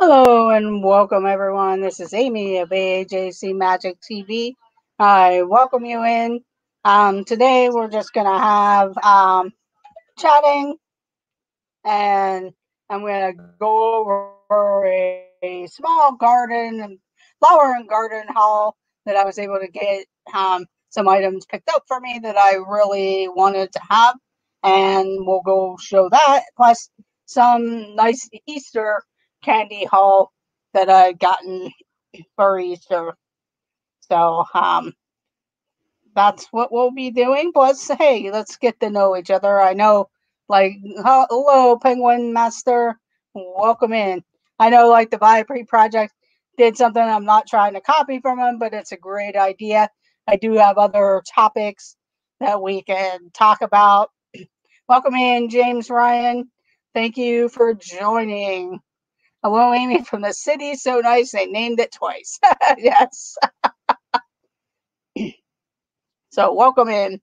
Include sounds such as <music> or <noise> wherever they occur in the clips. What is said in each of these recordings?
Hello and welcome everyone. This is Amy of AAJC Magic TV. I welcome you in. Um, today we're just gonna have um, chatting and I'm gonna go over a, a, small garden flower and garden haul that I was able to get um, some items picked up for me that I really wanted to have and we'll go show that plus some nice Easter candy haul that I've gotten for Easter. So um, that's what we'll be doing. Plus, hey, let's get to know each other. I know, like, hello, Penguin Master, welcome in. I know, like, the Viapre Project did something I'm not trying to copy from them, but it's a great idea. I do have other topics that we can talk about. Welcome in, James Ryan. Thank you for joining. Hello, Amy from the city. So nice. They named it twice. <laughs> yes. <clears throat> so welcome in.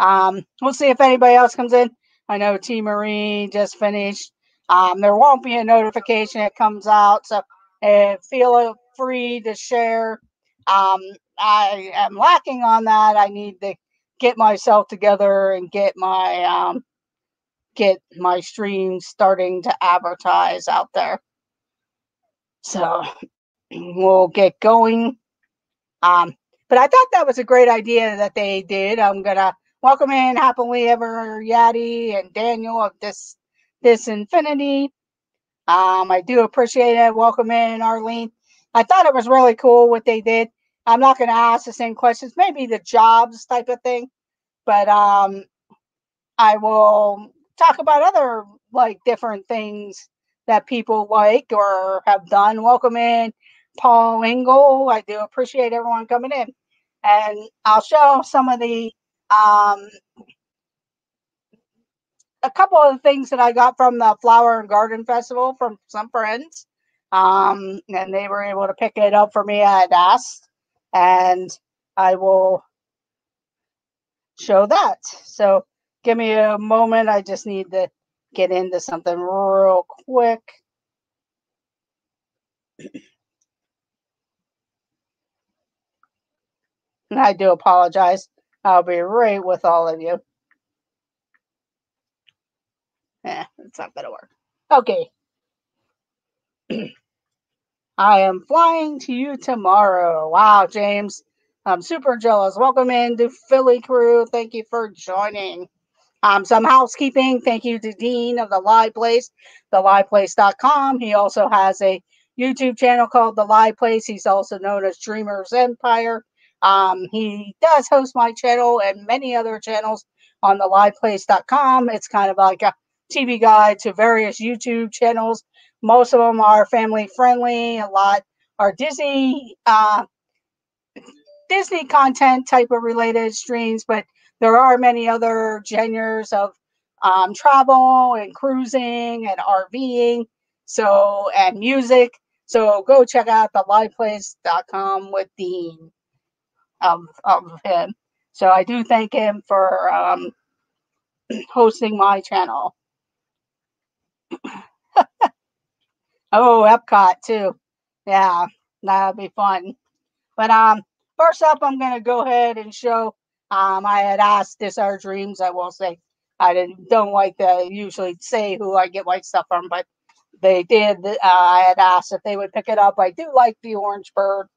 Um, we'll see if anybody else comes in. I know T Marie just finished. Um, there won't be a notification that comes out. So uh, feel free to share. Um, I am lacking on that. I need to get myself together and get my um, get my stream starting to advertise out there. So <clears throat> we'll get going. Um, but I thought that was a great idea that they did. I'm gonna welcome in happily ever Yadi and Daniel of this this infinity. Um, I do appreciate it. Welcome in Arlene. I thought it was really cool what they did. I'm not gonna ask the same questions, maybe the jobs type of thing, but um, I will talk about other like different things that people like or have done. Welcome in Paul Engel. I do appreciate everyone coming in. And I'll show some of the um, a couple of things that I got from the Flower and Garden Festival from some friends. Um, and they were able to pick it up for me. I had asked, and I will show that. So give me a moment. I just need to get into something real quick. And I do apologize. I'll be right with all of you. Eh, it's not going to work. Okay. <clears throat> I am flying to you tomorrow. Wow, James. I'm super jealous. Welcome in to Philly crew. Thank you for joining. Um, some housekeeping. Thank you to Dean of the Live Place, theliveplace.com. He also has a YouTube channel called The Live Place. He's also known as Dreamers Empire. Um, he does host my channel and many other channels on theliveplace.com. It's kind of like a TV guide to various YouTube channels. Most of them are family friendly. A lot are Disney uh, Disney content type of related streams, but there are many other genres of um, travel and cruising and RVing, so and music. So go check out the liveplace.com with Dean of, of him. So I do thank him for um, <clears throat> hosting my channel. <clears throat> oh, Epcot too. Yeah, that'll be fun. But um, first up, I'm gonna go ahead and show um, I had asked this our dreams. I will say I didn't don't like to usually say who I get my stuff from, but they did. Uh, I had asked if they would pick it up. I do like the orange bird.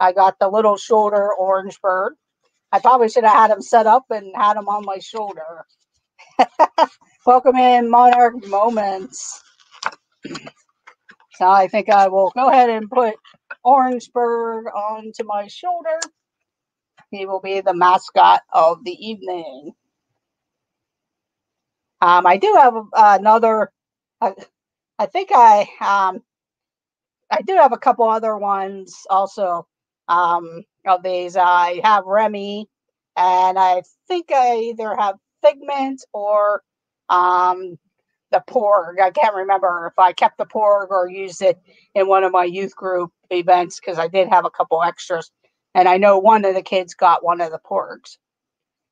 I got the little shoulder orange bird. I probably should have had him set up and had him on my shoulder. <laughs> Welcome in Monarch Moments. So I think I will go ahead and put Orange Bird onto my shoulder. He will be the mascot of the evening. Um, I do have uh, another. Uh, I think I um, I do have a couple other ones also um, of these. I have Remy, and I think I either have Figment or um, the Porg. I can't remember if I kept the Porg or used it in one of my youth group events because I did have a couple extras and I know one of the kids got one of the porgs.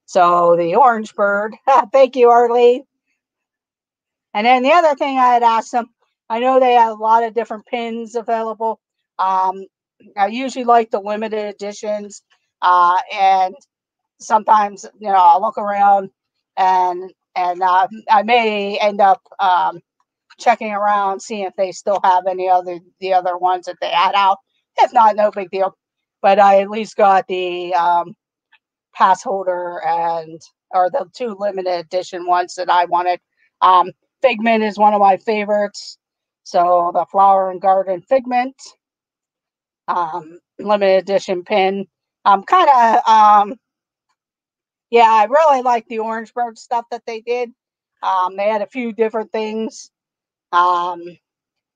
So the orange bird, <laughs> thank you, Arlene. And then the other thing I had asked them, I know they have a lot of different pins available. Um, I usually like the limited editions, uh, and sometimes you know I'll look around and and uh, I may end up um, checking around, seeing if they still have any other the other ones that they had out. If not, no big deal. But I at least got the um, pass holder and or the two limited edition ones that I wanted. Um, Figment is one of my favorites. So the Flower and Garden Figment, um, limited edition pin. I'm kind of, um, yeah, I really like the Orange Bird stuff that they did. Um, they had a few different things. Um,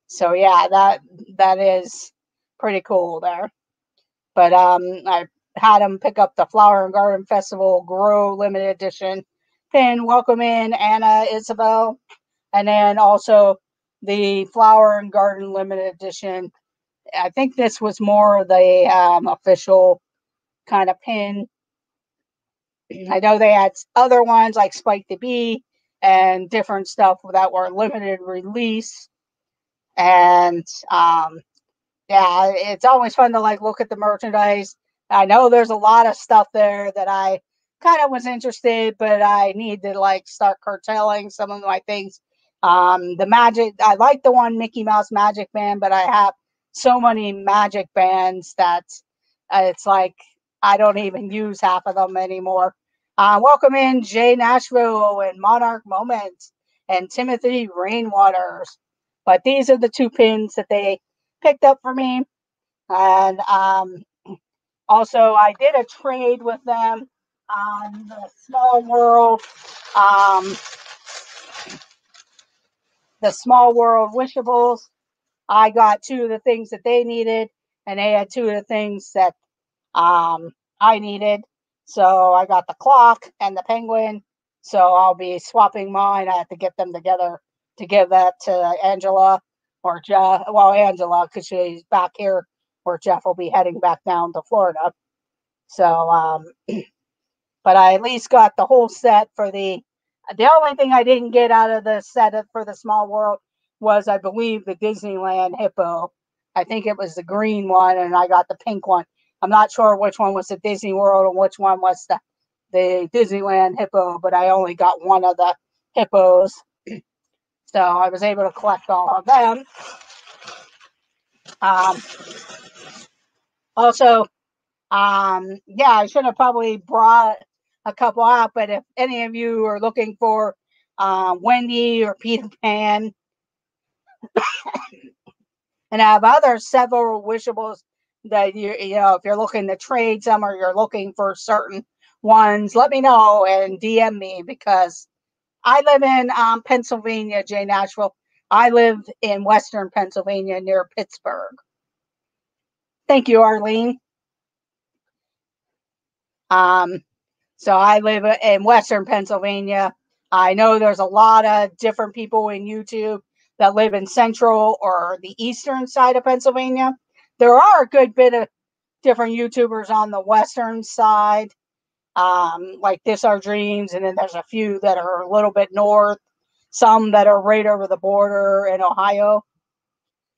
so yeah, that that is pretty cool there. But um, I had them pick up the Flower and Garden Festival Grow limited edition pin. Welcome in Anna Isabel, and then also the Flower and Garden limited edition. I think this was more of the um, official kind of pin. I know they had other ones like Spike the Bee and different stuff that were limited release. And um, yeah, it's always fun to like look at the merchandise. I know there's a lot of stuff there that I kind of was interested, but I need to like start curtailing some of my things. Um, the magic, I like the one Mickey Mouse Magic Band, but I have so many magic bands that uh, it's like I don't even use half of them anymore. Uh, welcome in Jay Nashville and Monarch Moment and Timothy Rainwaters. But these are the two pins that they picked up for me. And um, also, I did a trade with them on the Small World, um, the Small World Wishables. I got two of the things that they needed, and they had two of the things that um, I needed. So I got the clock and the penguin. So I'll be swapping mine. I have to get them together to give that to Angela or Jeff. Well, Angela, because she's back here where Jeff will be heading back down to Florida. So, um, <clears throat> but I at least got the whole set for the. The only thing I didn't get out of the set for the small world was, I believe, the Disneyland hippo. I think it was the green one, and I got the pink one. I'm not sure which one was the Disney World and which one was the the Disneyland hippo, but I only got one of the hippos. <clears throat> So I was able to collect all of them. Um, also, um, yeah, I should have probably brought a couple out, but if any of you are looking for um, Wendy or Peter Pan, <coughs> and I have other several wishables that you you know if you're looking to trade some or you're looking for certain ones, let me know and DM me because I live in um, Pennsylvania, Jay Nashville. I live in Western Pennsylvania near Pittsburgh. Thank you, Arlene. Um, so I live in Western Pennsylvania. I know there's a lot of different people in YouTube that live in Central or the Eastern side of Pennsylvania. There are a good bit of different YouTubers on the Western side um, like This Our Dreams, and then there's a few that are a little bit north, some that are right over the border in Ohio.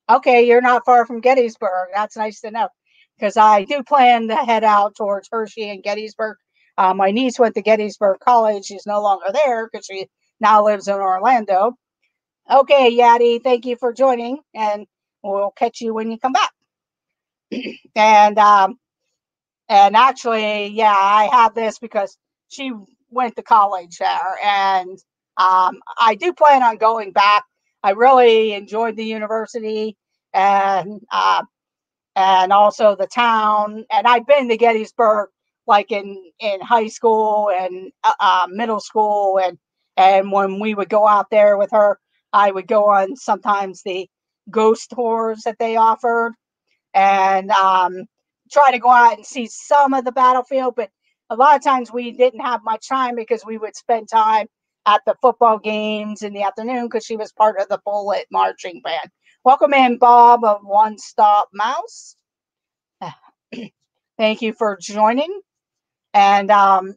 Okay, you're not far from Gettysburg. That's nice to know because I do plan to head out towards Hershey and Gettysburg. Uh, my niece went to Gettysburg College. She's no longer there because she now lives in Orlando. Okay, Yadi, thank you for joining, and we'll catch you when you come back. And um, and actually, yeah, I have this because she went to college there. And um, I do plan on going back. I really enjoyed the university and uh, and also the town. And I've been to Gettysburg like in in high school and uh, uh, middle school and and when we would go out there with her, I would go on sometimes the ghost tours that they offered. And um, try to go out and see some of the battlefield, but a lot of times we didn't have much time because we would spend time at the football games in the afternoon because she was part of the bullet marching band. Welcome in, Bob of One Stop Mouse. <clears throat> Thank you for joining. And um,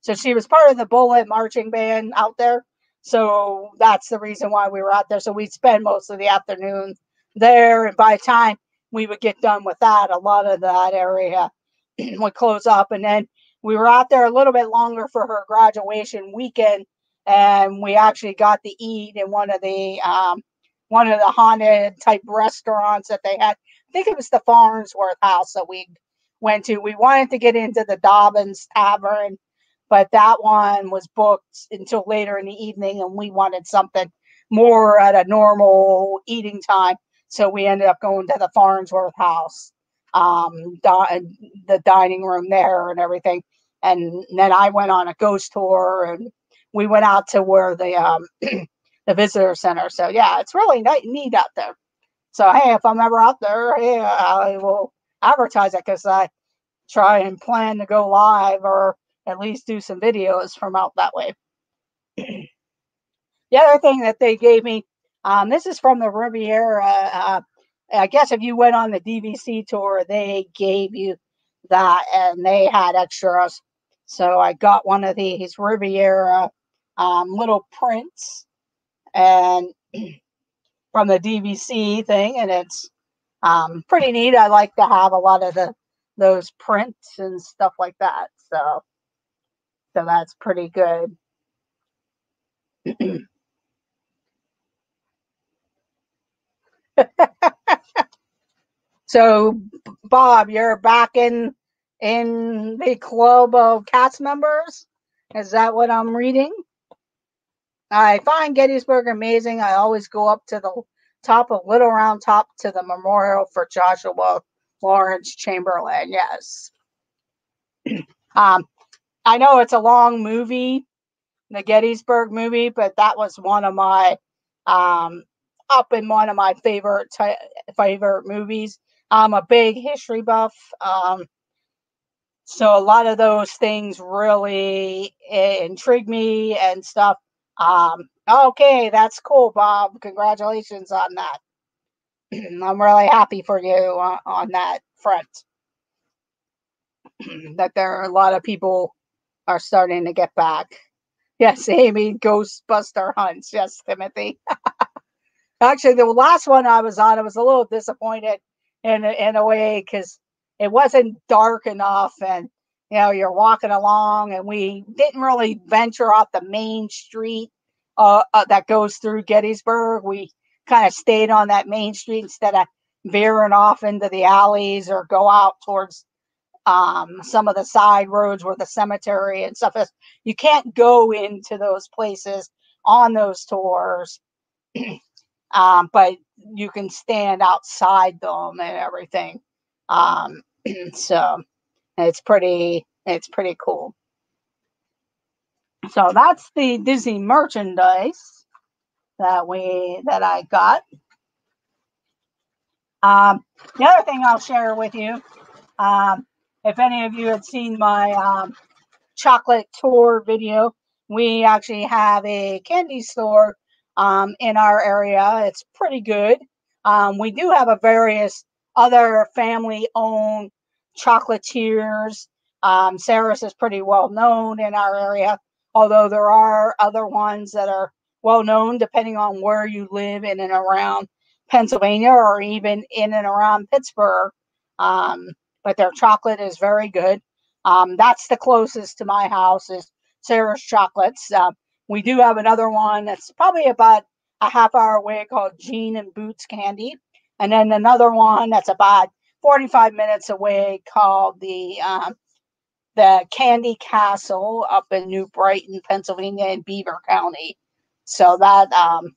so she was part of the bullet marching band out there. So that's the reason why we were out there. So we'd spend most of the afternoon there. And by the time we would get done with that, a lot of that area <clears throat> would close up. And then we were out there a little bit longer for her graduation weekend. And we actually got to eat in one of the um, one of the haunted type restaurants that they had. I think it was the Farnsworth House that we went to. We wanted to get into the Dobbins Tavern, but that one was booked until later in the evening, and we wanted something more at a normal eating time. So we ended up going to the Farnsworth House, um, di- the dining room there, and everything. And then I went on a ghost tour, and we went out to where the um, <clears throat> the visitor center. So yeah, it's really neat out there. So hey, if I'm ever out there, hey, I will advertise it because I try and plan to go live or at least do some videos from out that way. <clears throat> the other thing that they gave me, um, this is from the Riviera. Uh, I guess if you went on the DVC tour, they gave you that and they had extras. So I got one of these Riviera um, little prints and <clears throat> from the DVC thing, and it's um, pretty neat. I like to have a lot of the those prints and stuff like that. So, so that's pretty good. <clears throat> <laughs> so, Bob, you're back in in the club of cast members. Is that what I'm reading? I find Gettysburg amazing. I always go up to the top of Little Round Top to the memorial for Joshua Lawrence Chamberlain. Yes. <clears throat> um, I know it's a long movie, the Gettysburg movie, but that was one of my um, up in one of my favorite t- favorite movies. I'm a big history buff. Um, so a lot of those things really intrigue me and stuff. Um, okay, that's cool, Bob. Congratulations on that. <clears throat> I'm really happy for you on, on that front. <clears throat> that there are a lot of people are starting to get back. Yes, Amy, Ghostbuster hunts. Yes, Timothy. <laughs> Actually, the last one I was on, I was a little disappointed in in a way because it wasn't dark enough, and you know, you're walking along, and we didn't really venture off the main street uh, uh, that goes through Gettysburg. We kind of stayed on that main street instead of veering off into the alleys or go out towards um, some of the side roads where the cemetery and stuff is. You can't go into those places on those tours, <clears throat> um, but you can stand outside them and everything. Um, <clears throat> so it's pretty it's pretty cool. So that's the Disney merchandise that we that I got. Um, the other thing I'll share with you, um, if any of you had seen my um, chocolate tour video, we actually have a candy store um, in our area. It's pretty good. Um, we do have a various other family-owned chocolatiers. Um, Sarris is pretty well known in our area, although there are other ones that are well known depending on where you live in and around Pennsylvania or even in and around Pittsburgh. Um, but their chocolate is very good. Um, that's the closest to my house is Sarris Chocolates. Uh, we do have another one that's probably about a half hour away called Gene and Boots Candy. And then another one that's about 45 minutes away called the um, the Candy Castle up in New Brighton, Pennsylvania, in Beaver County. So that um,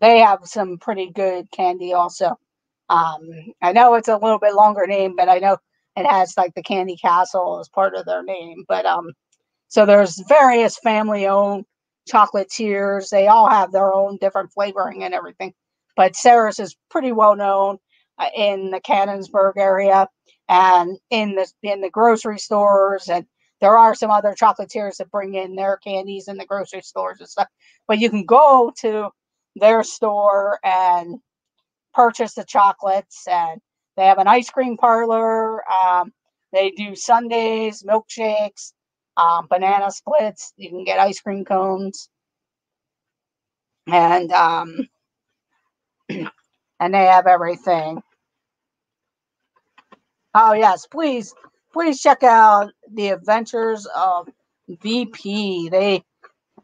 they have some pretty good candy also. Um, I know it's a little bit longer name, but I know it has like the Candy Castle as part of their name. But um, so there's various family-owned chocolatiers. They all have their own different flavoring and everything. But Sarris is pretty well known uh, in the Canonsburg area and in the in the grocery stores and there are some other chocolatiers that bring in their candies in the grocery stores and stuff but you can go to their store and purchase the chocolates and they have an ice cream parlor um, they do sundaes milkshakes um, banana splits you can get ice cream cones and um, <clears throat> and they have everything. Oh yes, please, please check out the Adventures of VP. They,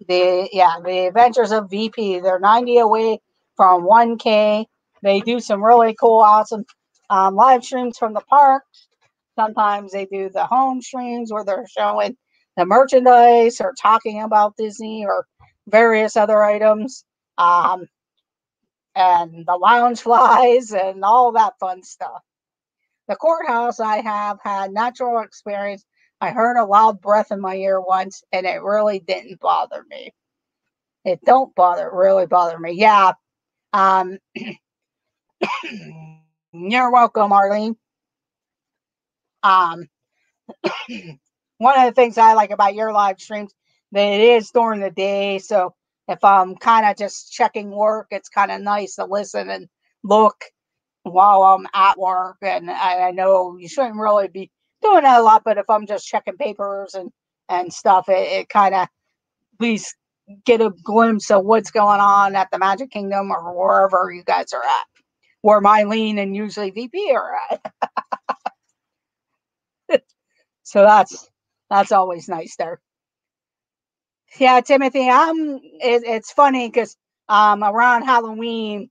they, yeah, the Adventures of VP. They're 90 away from 1K. They do some really cool, awesome um, live streams from the park. Sometimes they do the home streams where they're showing the merchandise or talking about Disney or various other items. Um, and the lounge <laughs> flies and all that fun stuff. The courthouse, I have had natural experience. I heard a loud breath in my ear once, and it really didn't bother me. It don't bother, really bother me. Yeah. Um, <coughs> you're welcome, Arlene. Um, <coughs> one of the things I like about your live streams that it is during the day, so if I'm kind of just checking work, it's kind of nice to listen and look while I'm at work. And I, I, know you shouldn't really be doing that a lot, but if I'm just checking papers and, and stuff, it, it kind of at least get a glimpse of what's going on at the Magic Kingdom or wherever you guys are at, where Mylene and usually VP are at. <laughs> so that's that's always nice there. Yeah, Timothy, I'm. It, it's funny because um, around Halloween,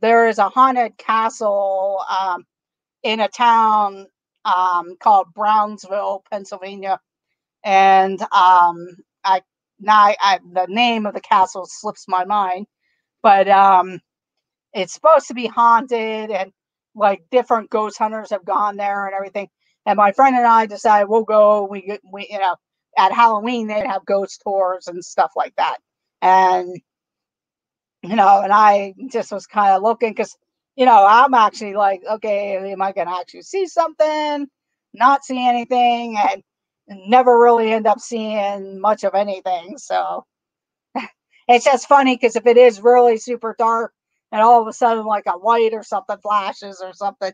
there is a haunted castle um, in a town um, called Brownsville, Pennsylvania, and um, I now I, the name of the castle slips my mind, but um, it's supposed to be haunted, and like different ghost hunters have gone there and everything. And my friend and I decided we'll go. We we you know at Halloween they'd have ghost tours and stuff like that, and you know, and I just was kind of looking because, you know, I'm actually like, okay, am I to actually see something, not see anything, and never really end up seeing much of anything. So <laughs> it's just funny because if it is really super dark and all of a sudden like a light or something flashes or something,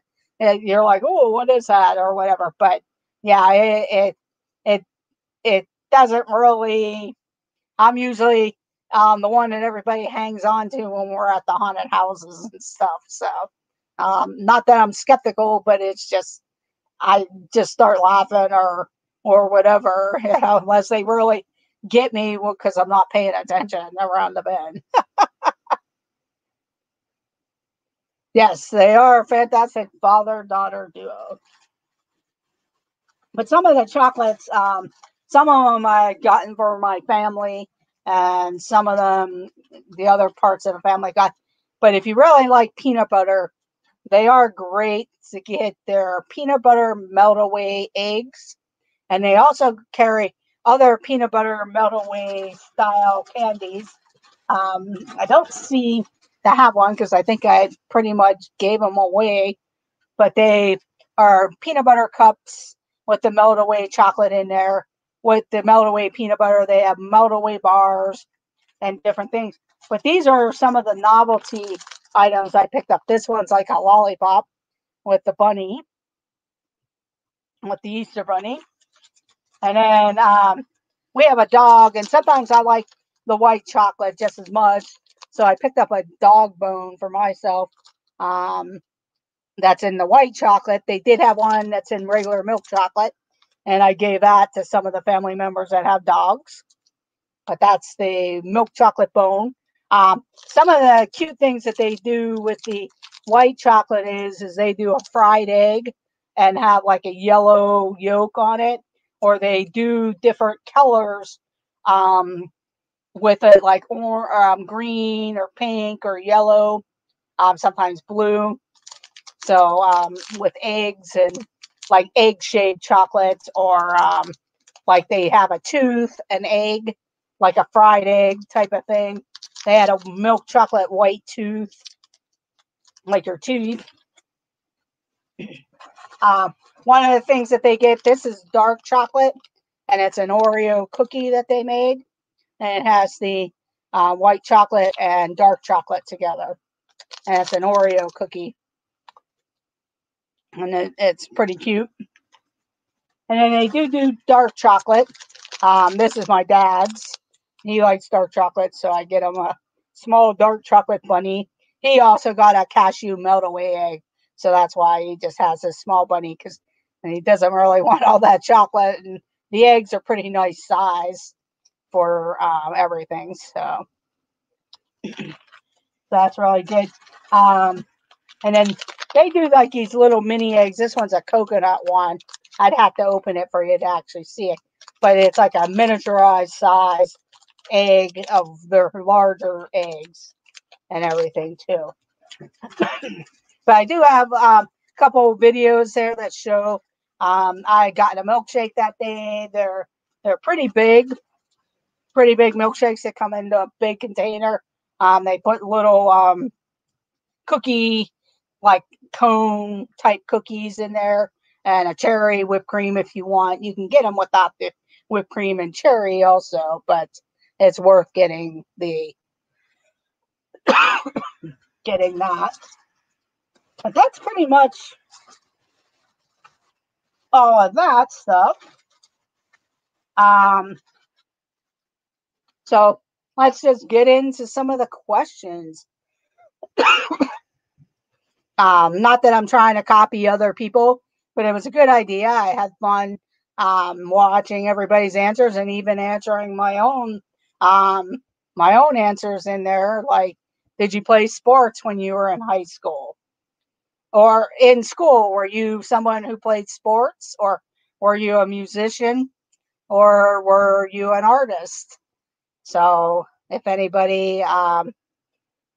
you're like, oh, what is that or whatever. But yeah, it, it, it, it doesn't really, I'm usually um, the one that everybody hangs on to when we're at the haunted houses and stuff. So, um, not that I'm skeptical, but it's just I just start laughing or or whatever, <laughs> you know, unless they really get me because I'm not paying attention around the bend. <laughs> yes, they are a fantastic father daughter duo. But some of the chocolates, um, some of them I gotten for my family and some of them the other parts of the family got. But if you really like peanut butter, they are great to get their peanut butter melt away eggs. And they also carry other peanut butter melt away style candies. Um, I don't see to have one because I think I pretty much gave them away, but they are peanut butter cups with the melt away chocolate in there with the melt away peanut butter. They have melt away bars and different things. But these are some of the novelty items I picked up. This one's like a lollipop with the bunny, with the Easter bunny. And then um, we have a dog, and sometimes I like the white chocolate just as much. So I picked up a dog bone for myself. Um, that's in the white chocolate. They did have one that's in regular milk chocolate and I gave that to some of the family members that have dogs. But that's the milk chocolate bone. Um, some of the cute things that they do with the white chocolate is is they do a fried egg and have like a yellow yolk on it, or they do different colors um, with a like or um, green or pink or yellow, um, sometimes blue. So um, with eggs and like egg shaped chocolates or um, like they have a tooth, an egg, like a fried egg type of thing. They had a milk chocolate white tooth, like your teeth. <clears throat> Um, one of the things that they get, this is dark chocolate, and it's an Oreo cookie that they made. And it has the uh, white chocolate and dark chocolate together. And it's an Oreo cookie and it, it's pretty cute. And then they do do dark chocolate. Um, this is my dad's. He likes dark chocolate, so I get him a small dark chocolate bunny. He also got a cashew melt away egg. So that's why he just has this small bunny because he doesn't really <laughs> want all that chocolate. And the eggs are pretty nice size for um, everything. So that's really good. Um, and then they do like these little mini eggs. This one's a coconut one. I'd have to open it for you to actually see it. But it's like a miniaturized size egg of their larger eggs and everything too. but I do have um, a couple videos there that show um, I got a milkshake that day. They're they're pretty big, pretty big milkshakes that come in a big container. Um, they put little um, cookie like cone type cookies in there and a cherry whipped cream if you want. You can get them without the whipped cream and cherry also, but it's worth getting the <coughs> getting that. But that's pretty much all of that stuff. Um, so let's just get into some of the questions. <coughs> um, not that I'm trying to copy other people, but it was a good idea. I had fun um, watching everybody's answers and even answering my own um, my own answers in there. Like, did you play sports when you were in high school? Or in school, were you someone who played sports? Or were you a musician? Or were you an artist? So, if anybody um,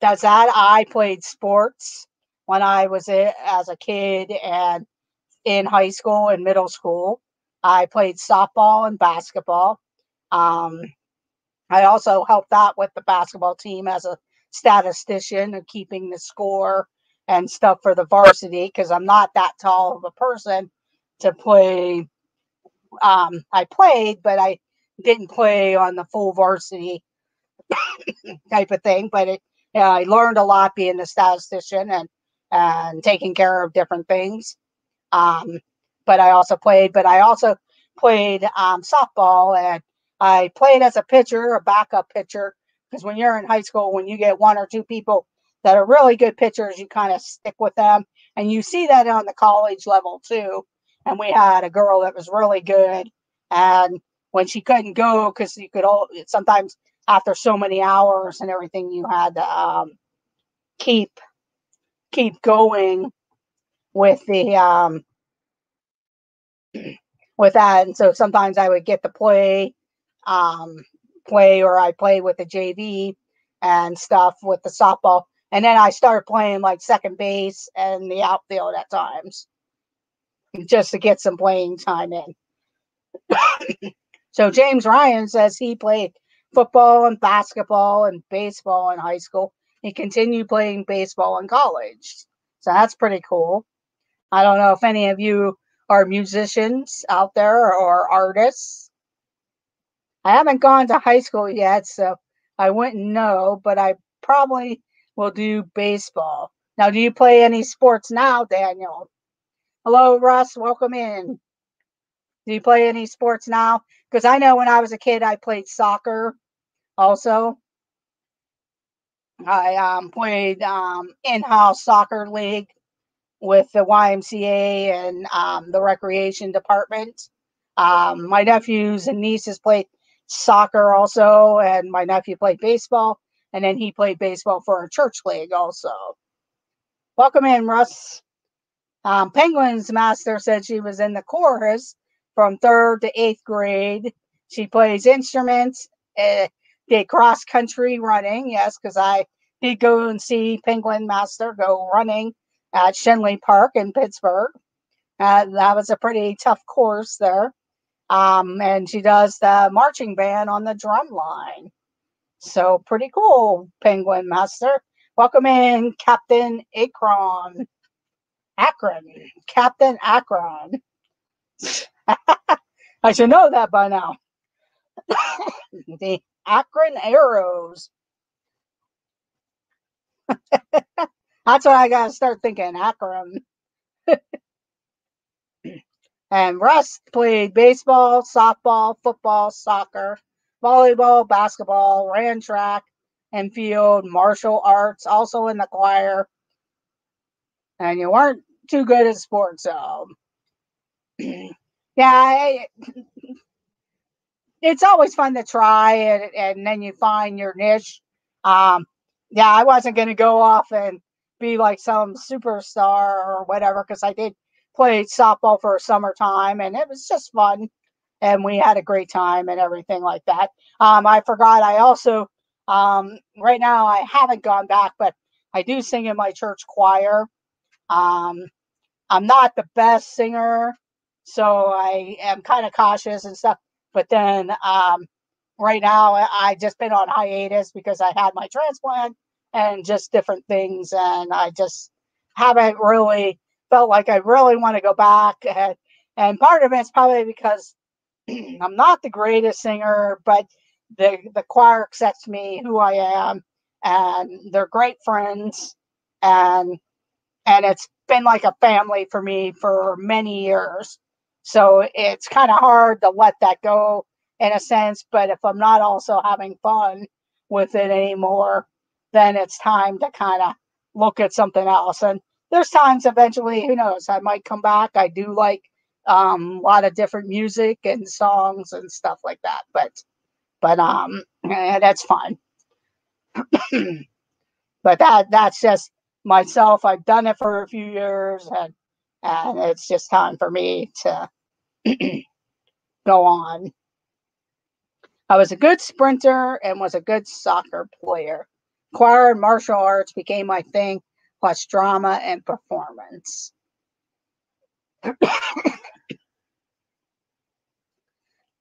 does that, I played sports when I was a, as a kid and in high school and middle school. I played softball and basketball. Um, I also helped out with the basketball team as a statistician and keeping the score and stuff for the varsity because I'm not that tall of a person to play. Um, I played, but I didn't play on the full varsity <coughs> type of thing. But it, I learned a lot being a statistician and and taking care of different things. Um, but I also played, but I also played um, softball and I played as a pitcher, a backup pitcher, because when you're in high school, when you get one or two people that are really good pitchers, you kind of stick with them. And you see that on the college level too. And we had a girl that was really good. And when she couldn't go, because you could all sometimes after so many hours and everything, you had to um, keep keep going with the um, with that. And so sometimes I would get to play um, play or I play with the JV and stuff with the softball. And then I started playing like second base and the outfield at times just to get some playing time in. So James Ryan says he played football and basketball and baseball in high school. He continued playing baseball in college. So that's pretty cool. I don't know if any of you are musicians out there or artists. I haven't gone to high school yet, so I wouldn't know, but I probably will do baseball. Now, do you play any sports now, Daniel? Hello, Russ. Welcome in. Do you play any sports now? Because I know when I was a kid, I played soccer also. I um, played um, in-house soccer league with the YMCA and um, the recreation department. Um, my nephews and nieces played soccer also, and my nephew played baseball, and then he played baseball for a church league also. Welcome in, Russ. Um, Penguins Master said she was in the chorus from third to eighth grade. She plays instruments, uh, did cross country running, yes, because I did go and see Penguin Master go running at Schenley Park in Pittsburgh. Uh, that was a pretty tough course there. Um, and she does the marching band on the drum line. So pretty cool, Penguin Master. Welcome in, Captain Akron. Akron. Captain Akron. <laughs> I should know that by now. <laughs> the Akron Arrows. <laughs> That's what I gotta start thinking. Akron. <laughs> and Russ played baseball, softball, football, soccer, volleyball, basketball, ran track, and field, martial arts, also in the choir. And you weren't too good at sports, so <clears throat> yeah, I, <laughs> it's always fun to try and, and then you find your niche. Um, yeah, I wasn't going to go off and be like some superstar or whatever because I did play softball for a summertime and it was just fun and we had a great time and everything like that. Um, I forgot I also um, right now I haven't gone back, but I do sing in my church choir. Um, I'm not the best singer, so I am kind of cautious and stuff. But then um, right now I just been on hiatus because I had my transplant and just different things, and I just haven't really felt like I really want to go back. And, and part of it's probably because <clears throat> I'm not the greatest singer, but the the choir accepts me who I am, and they're great friends, and and it's been like a family for me for many years. So it's kind of hard to let that go in a sense. But if I'm not also having fun with it anymore, then it's time to kind of look at something else. And there's times eventually, who knows, I might come back. I do like um, a lot of different music and songs and stuff like that. But but um, eh, that's fine. <clears throat> but that that's just myself. I've done it for a few years, and and it's just time for me to <clears throat> go on. I was a good sprinter and was a good soccer player. Choir and martial arts became my thing, plus drama and performance. <clears throat>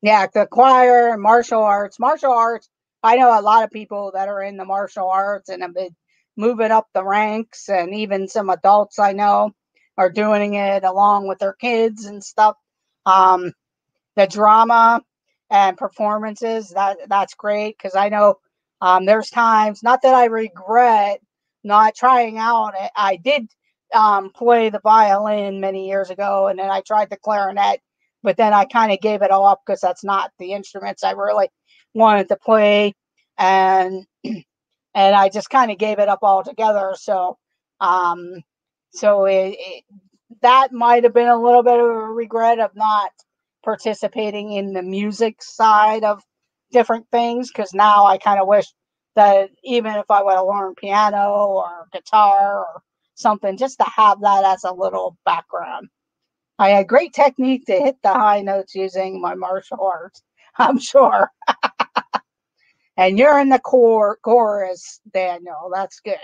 yeah, the choir and martial arts. Martial arts, I know a lot of people that are in the martial arts and have been moving up the ranks, and even some adults I know are doing it along with their kids and stuff. Um, the drama and performances that that's great because I know um, there's times not that I regret not trying out. I did um, play the violin many years ago, and then I tried the clarinet but then I kind of gave it all up because that's not the instruments I really wanted to play, and <clears throat> and I just kind of gave it up altogether. So, um, so it, it that might have been a little bit of a regret of not participating in the music side of different things because now I kind of wish that even if I would have learned piano or guitar or something, just to have that as a little background. I had great technique to hit the high notes using my martial arts, <laughs> I'm sure. <laughs> and you're in the core chorus, Daniel. That's good.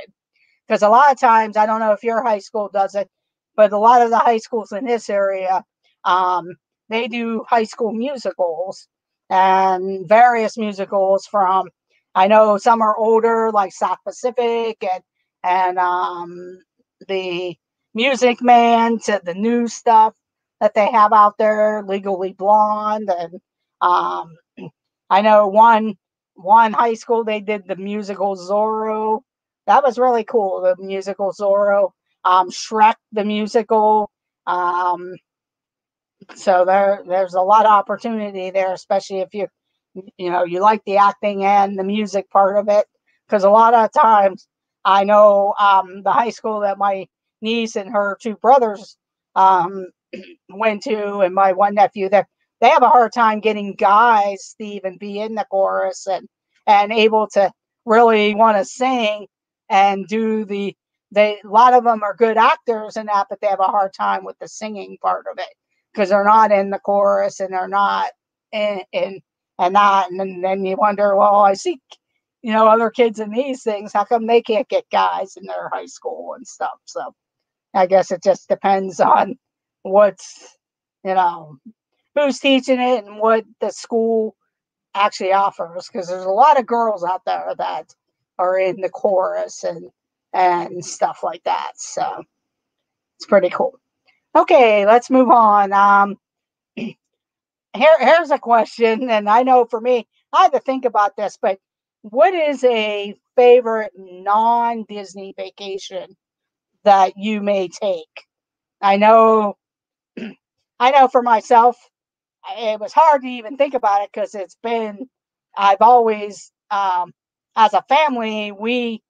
Because a lot of times, I don't know if your high school does it, but a lot of the high schools in this area, um, they do high school musicals and various musicals from I know some are older, like South Pacific and and um, the Music Man to the new stuff that they have out there, Legally Blonde, and um, I know one one high school they did the musical Zorro. That was really cool. The musical Zorro, um, Shrek the musical. Um, so there there's a lot of opportunity there, especially if you you know you like the acting and the music part of it. Because a lot of times I know um, the high school that my niece and her two brothers um, <clears throat> went to, and my one nephew, that they have a hard time getting guys to even be in the chorus and and able to really want to sing and do the they a lot of them are good actors and that but they have a hard time with the singing part of it because they're not in the chorus and they're not in, in and that and then, then you wonder well i see you know other kids in these things how come they can't get guys in their high school and stuff? So i guess it just depends <laughs> on what's you know who's teaching it and what the school actually offers because there's a lot of girls out there that are in the chorus and and stuff like that. So it's pretty cool. Okay let's move on. Um <clears throat> here here's a question and i know for me i had to think about this but what is a favorite non-disney vacation that you may take? I know <clears throat> I know for myself, it was hard to even think about it because it's been, I've always um, as a family, we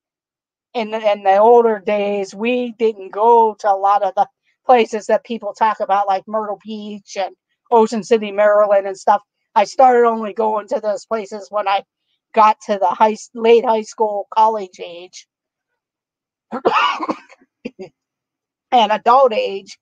in the, in the older days, we didn't go to a lot of the places that people talk about, like Myrtle Beach and Ocean City, Maryland, and stuff. I started only going to those places when I got to the high late high school, college age, <coughs> and adult age.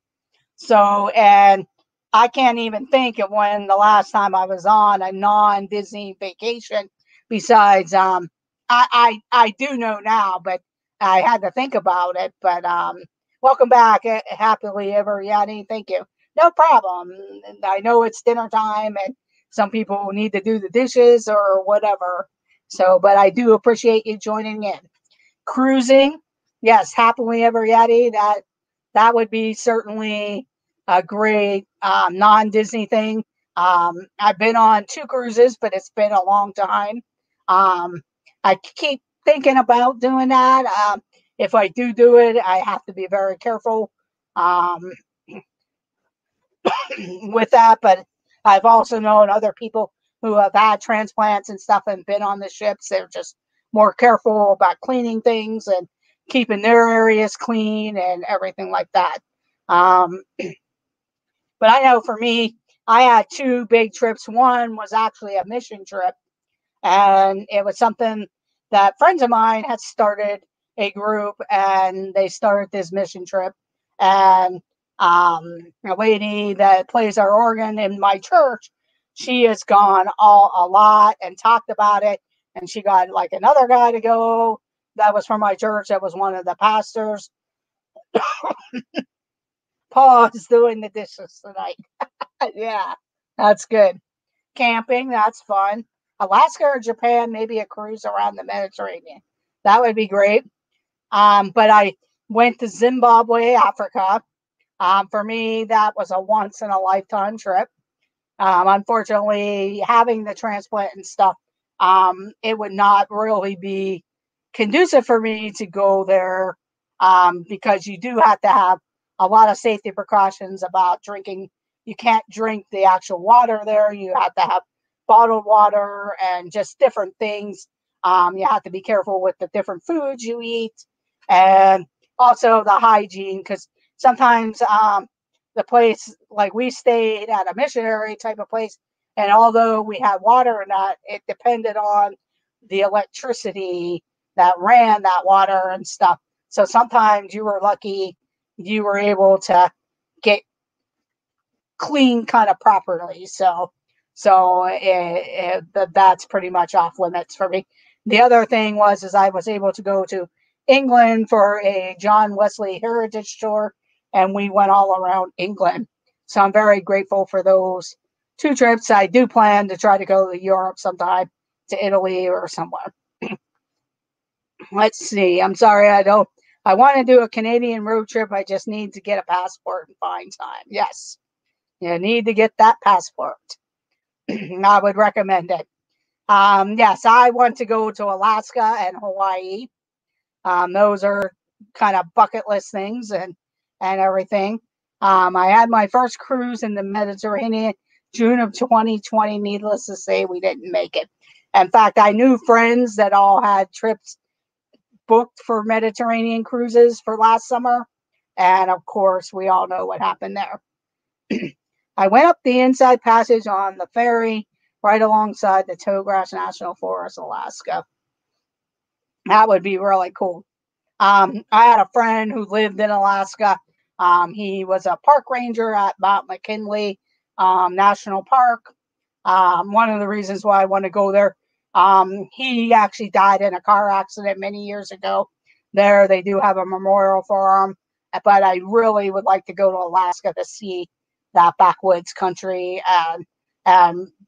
So, and I can't even think of when the last time I was on a non Disney vacation. Besides, um, I, I I do know now, but I had to think about it. But um, welcome back, eh, happily ever Yeti. Thank you. No problem. I know it's dinner time, and some people need to do the dishes or whatever. So, but I do appreciate you joining in. Cruising, yes, happily ever Yeti. That that would be certainly a great um, non Disney thing. Um, I've been on two cruises, but it's been a long time. Um, I keep thinking about doing that. Um, if I do do it, I have to be very careful um, <coughs> with that. But I've also known other people who have had transplants and stuff and been on the ships. They're just more careful about cleaning things and keeping their areas clean and everything like that. Um, <coughs> but I know for me, I had two big trips. One was actually a mission trip, and it was something that friends of mine had started a group and they started this mission trip. And um, a lady that plays our organ in my church, she has gone all a lot and talked about it. And she got like another guy to go that was from my church, that was one of the pastors. <coughs> Paul is doing the dishes tonight. <laughs> yeah, that's good. Camping, that's fun. Alaska or Japan, maybe a cruise around the Mediterranean. That would be great. Um, but I went to Zimbabwe, Africa. Um, for me, that was a once in a lifetime trip. Um, unfortunately, having the transplant and stuff, um, it would not really be conducive for me to go there um, because you do have to have a lot of safety precautions about drinking. You can't drink the actual water there. You have to have bottled water and just different things. Um, you have to be careful with the different foods you eat and also the hygiene because sometimes um, the place, like we stayed at a missionary type of place, and although we had water and that, it depended on the electricity that ran that water and stuff. So sometimes you were lucky you were able to get clean kind of properly. So, so it, it, that's pretty much off limits for me. The other thing was is I was able to go to England for a John Wesley Heritage Tour, and we went all around England. So I'm very grateful for those two trips. I do plan to try to go to Europe sometime, to Italy or somewhere. <clears throat> Let's see. I'm sorry I don't I want to do a Canadian road trip. I just need to get a passport and find time. Yes, you need to get that passport. <clears throat> I would recommend it. Um, yes, I want to go to Alaska and Hawaii. Um, those are kind of bucket list things and and everything. Um, I had my first cruise in the Mediterranean June of 2020. Needless to say, we didn't make it. In fact, I knew friends that all had trips booked for Mediterranean cruises for last summer. And of course, we all know what happened there. <clears throat> I went up the inside passage on the ferry right alongside the Tongass National Forest, Alaska. That would be really cool. Um, I had a friend who lived in Alaska. Um, he was a park ranger at Mount McKinley um, National Park. Um, one of the reasons why I want to go there um, he actually died in a car accident many years ago. There, they do have a memorial for him, but I really would like to go to Alaska to see that backwoods country. And,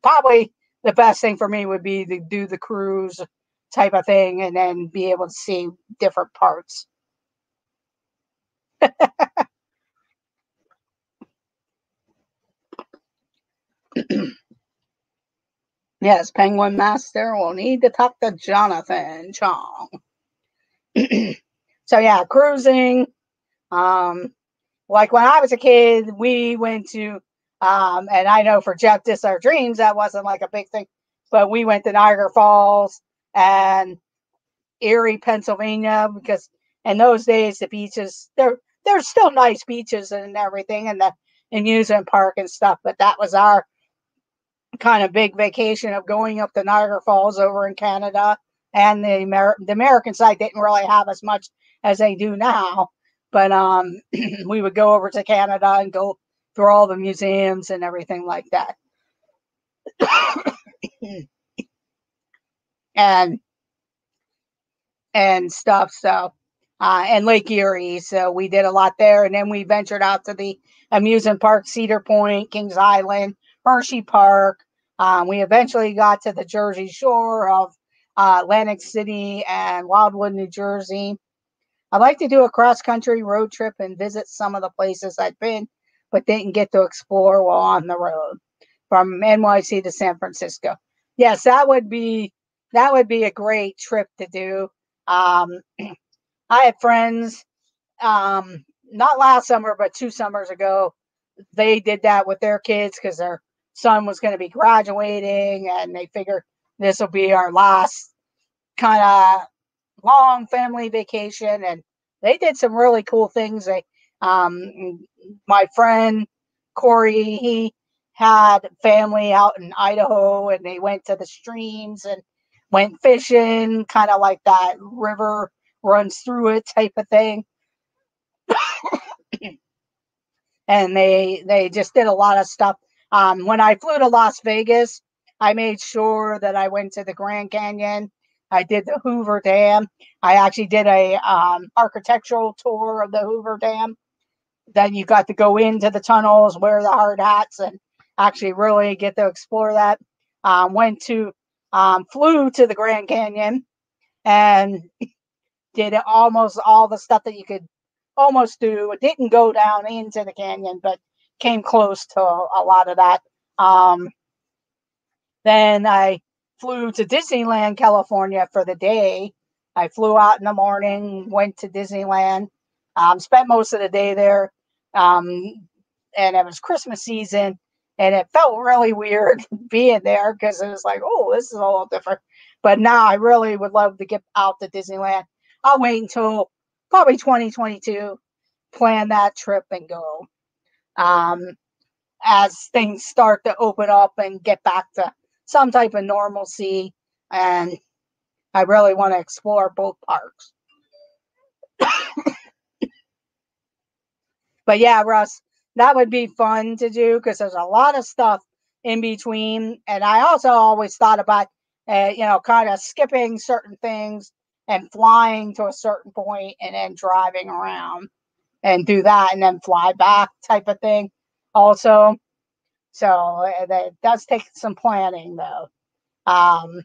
probably the best thing for me would be to do the cruise type of thing and then be able to see different parts. <clears throat> Yes, Penguin Master will need to talk to Jonathan Chong. <clears throat> so yeah, cruising. Um, like when I was a kid, we went to, um, and I know for Jeff this Our Dreams, that wasn't like a big thing, but we went to Niagara Falls and Erie, Pennsylvania, because in those days the beaches there there's still nice beaches and everything and the amusement park and stuff, but that was our kind of big vacation of going up to Niagara Falls over in Canada. And the, Amer- the American side didn't really have as much as they do now, but um, <clears throat> we would go over to Canada and go through all the museums and everything like that. <coughs> and and stuff. So uh, and Lake Erie. So we did a lot there, and then we ventured out to the amusement park, Cedar Point, Kings Island, Hershey Park. Um, we eventually got to the Jersey Shore of uh, Atlantic City and Wildwood, New Jersey. I'd like to do a cross country road trip and visit some of the places I've been, but didn't get to explore while on the road from NYC to San Francisco. Yes, that would be that would be a great trip to do. Um, <clears throat> I had friends, um, not last summer, but two summers ago. They did that with their kids because their son was going to be graduating, and they figured this will be our last kind of long family vacation. And they did some really cool things. They, um, my friend Corey, he had family out in Idaho, and they went to the streams and went fishing, kind of like that river runs through it type of thing. <coughs> and they they just did a lot of stuff. Um, when I flew to Las Vegas, I made sure that I went to the Grand Canyon. I did the Hoover Dam. I actually did a um, architectural tour of the Hoover Dam. Then you got to go into the tunnels, wear the hard hats, and actually really get to explore that. Um, went to um, flew to the Grand Canyon and <laughs> did almost all the stuff that you could almost do. It didn't go down into the canyon, but came close to a, lot of that. Um, then I flew to Disneyland, California for the day. I flew out in the morning, went to Disneyland, um, spent most of the day there. Um, and it was Christmas season, and it felt really weird <laughs> being there because it was like, oh, this is a little different. But now I really would love to get out to Disneyland. I'll wait until probably 2022, plan that trip and go. Um, as things start to open up and get back to some type of normalcy, and I really want to explore both parks. <coughs> but yeah, Russ, that would be fun to do because there's a lot of stuff in between. And I also always thought about, uh, you know, kind of skipping certain things and flying to a certain point and then driving around and do that and then fly back type of thing also. So eh, that does take some planning though. Um,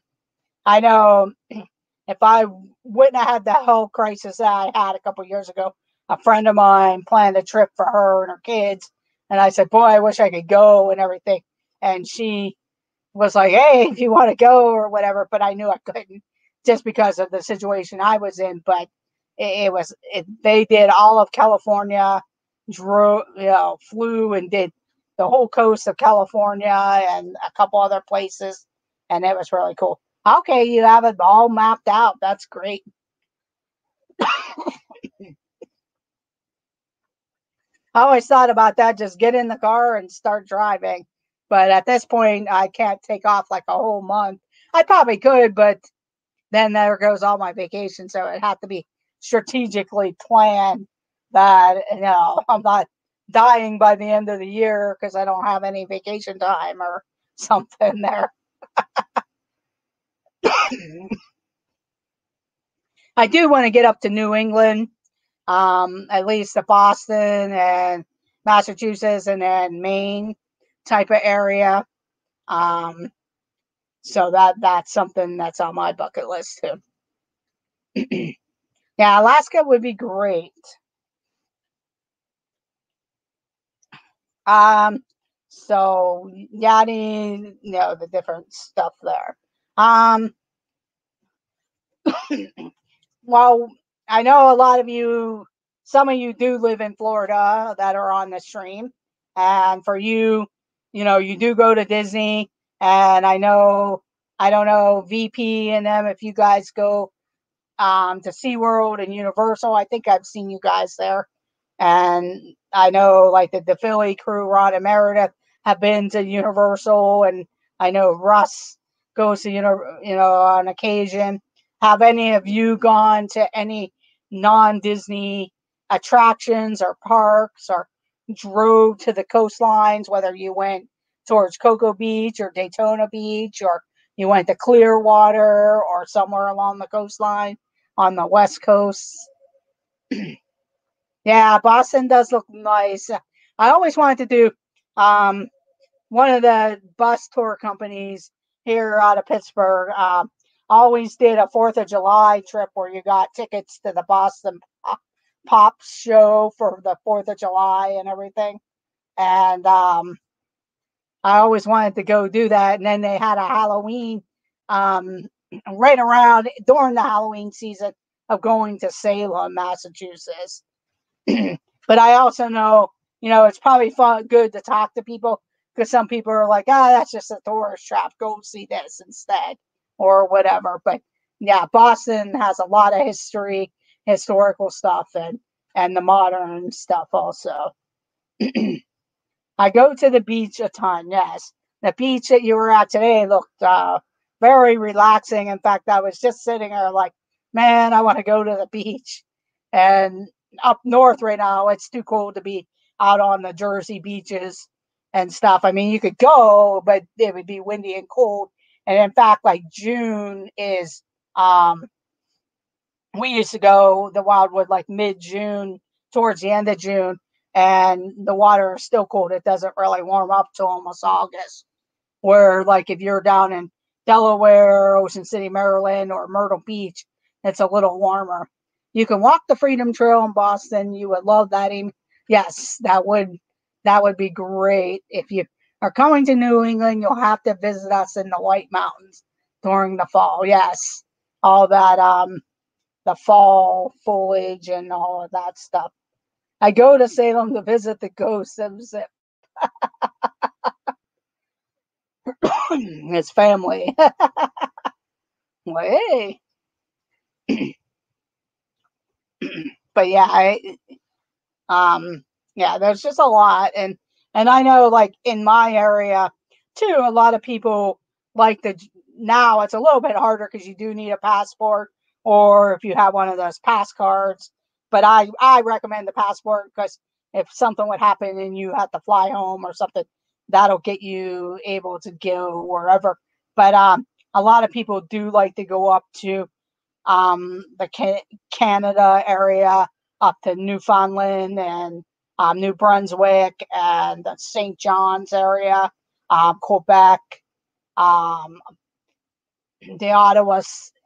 I know <clears throat> if I wouldn't have had the health crisis that I had a couple years ago, a friend of mine planned a trip for her and her kids. And I said, Boy, I wish I could go and everything. And she was like, Hey, if you want to go or whatever, but I knew I couldn't just because of the situation I was in. But it, it was it, they did all of California, drew you know, flew and did the whole coast of California and a couple other places, and it was really cool. Okay, you have it all mapped out. That's great. I always thought about that. Just get in the car and start driving. But at this point, I can't take off like a whole month. I probably could, but then there goes all my vacation. So it had to be strategically planned that, you know, I'm not dying by the end of the year because I don't have any vacation time or <laughs> something there. I do want to get up to New England, um, at least to Boston and Massachusetts and then Maine type of area. Um, so that that's something that's on my bucket list too. <clears throat> yeah, Alaska would be great. Um, so Yachty, you know, the different stuff there. Um, <coughs> well, I know a lot of you, some of you do live in Florida that are on the stream. And for you, you know, you do go to Disney and I know, I don't know, VP and them, if you guys go um, to SeaWorld and Universal. I think I've seen you guys there. And I know like the, the Philly crew, Ron and Meredith, have been to Universal, and I know Russ goes to you know you know on occasion. Have any of you gone to any non-Disney attractions or parks or drove to the coastlines, whether you went towards Cocoa Beach or Daytona Beach or you went to Clearwater or somewhere along the coastline on the west coast. <clears throat> yeah, Boston does look nice. I always wanted to do um, one of the bus tour companies here out of Pittsburgh. Um, always did a Fourth of July trip where you got tickets to the Boston Pop show for the Fourth of July and everything. And um, I always wanted to go do that. And then they had a Halloween um, right around during the Halloween season of going to Salem, Massachusetts. <clears throat> but I also know, you know, it's probably fun, good to talk to people because some people are like, ah, that's just a tourist trap. Go see this instead or whatever. But yeah, Boston has a lot of history, historical stuff, and and the modern stuff also. <clears throat> I go to the beach a ton. Yes, the beach that you were at today looked uh, very relaxing. In fact, I was just sitting there like, man, I want to go to the beach. And up north right now, it's too cold to be out on the Jersey beaches and stuff. I mean, you could go, but it would be windy and cold. And in fact, like June is um we used to go the Wildwood like mid June towards the end of June, and the water is still cold. It doesn't really warm up till almost August. Where like if you're down in Delaware, Ocean City, Maryland, or Myrtle Beach, it's a little warmer. You can walk the Freedom Trail in Boston. You would love that. Yes, that would that would be great if you are coming to New England, you'll have to visit us in the White Mountains during the fall. Yes, all that um the fall foliage and all of that stuff. I go to Salem to visit the ghost of Zip. <coughs> His family. <laughs> well, hey. <clears throat> but yeah, I um yeah, there's just a lot and and I know, like in my area too, a lot of people like the now it's a little bit harder because you do need a passport or if you have one of those pass cards. But I I recommend the passport because if something would happen and you have to fly home or something, that'll get you able to go wherever. But um, a lot of people do like to go up to um, the Canada area, up to Newfoundland and um, New Brunswick and the St. John's area, um, Quebec, um, the Ottawa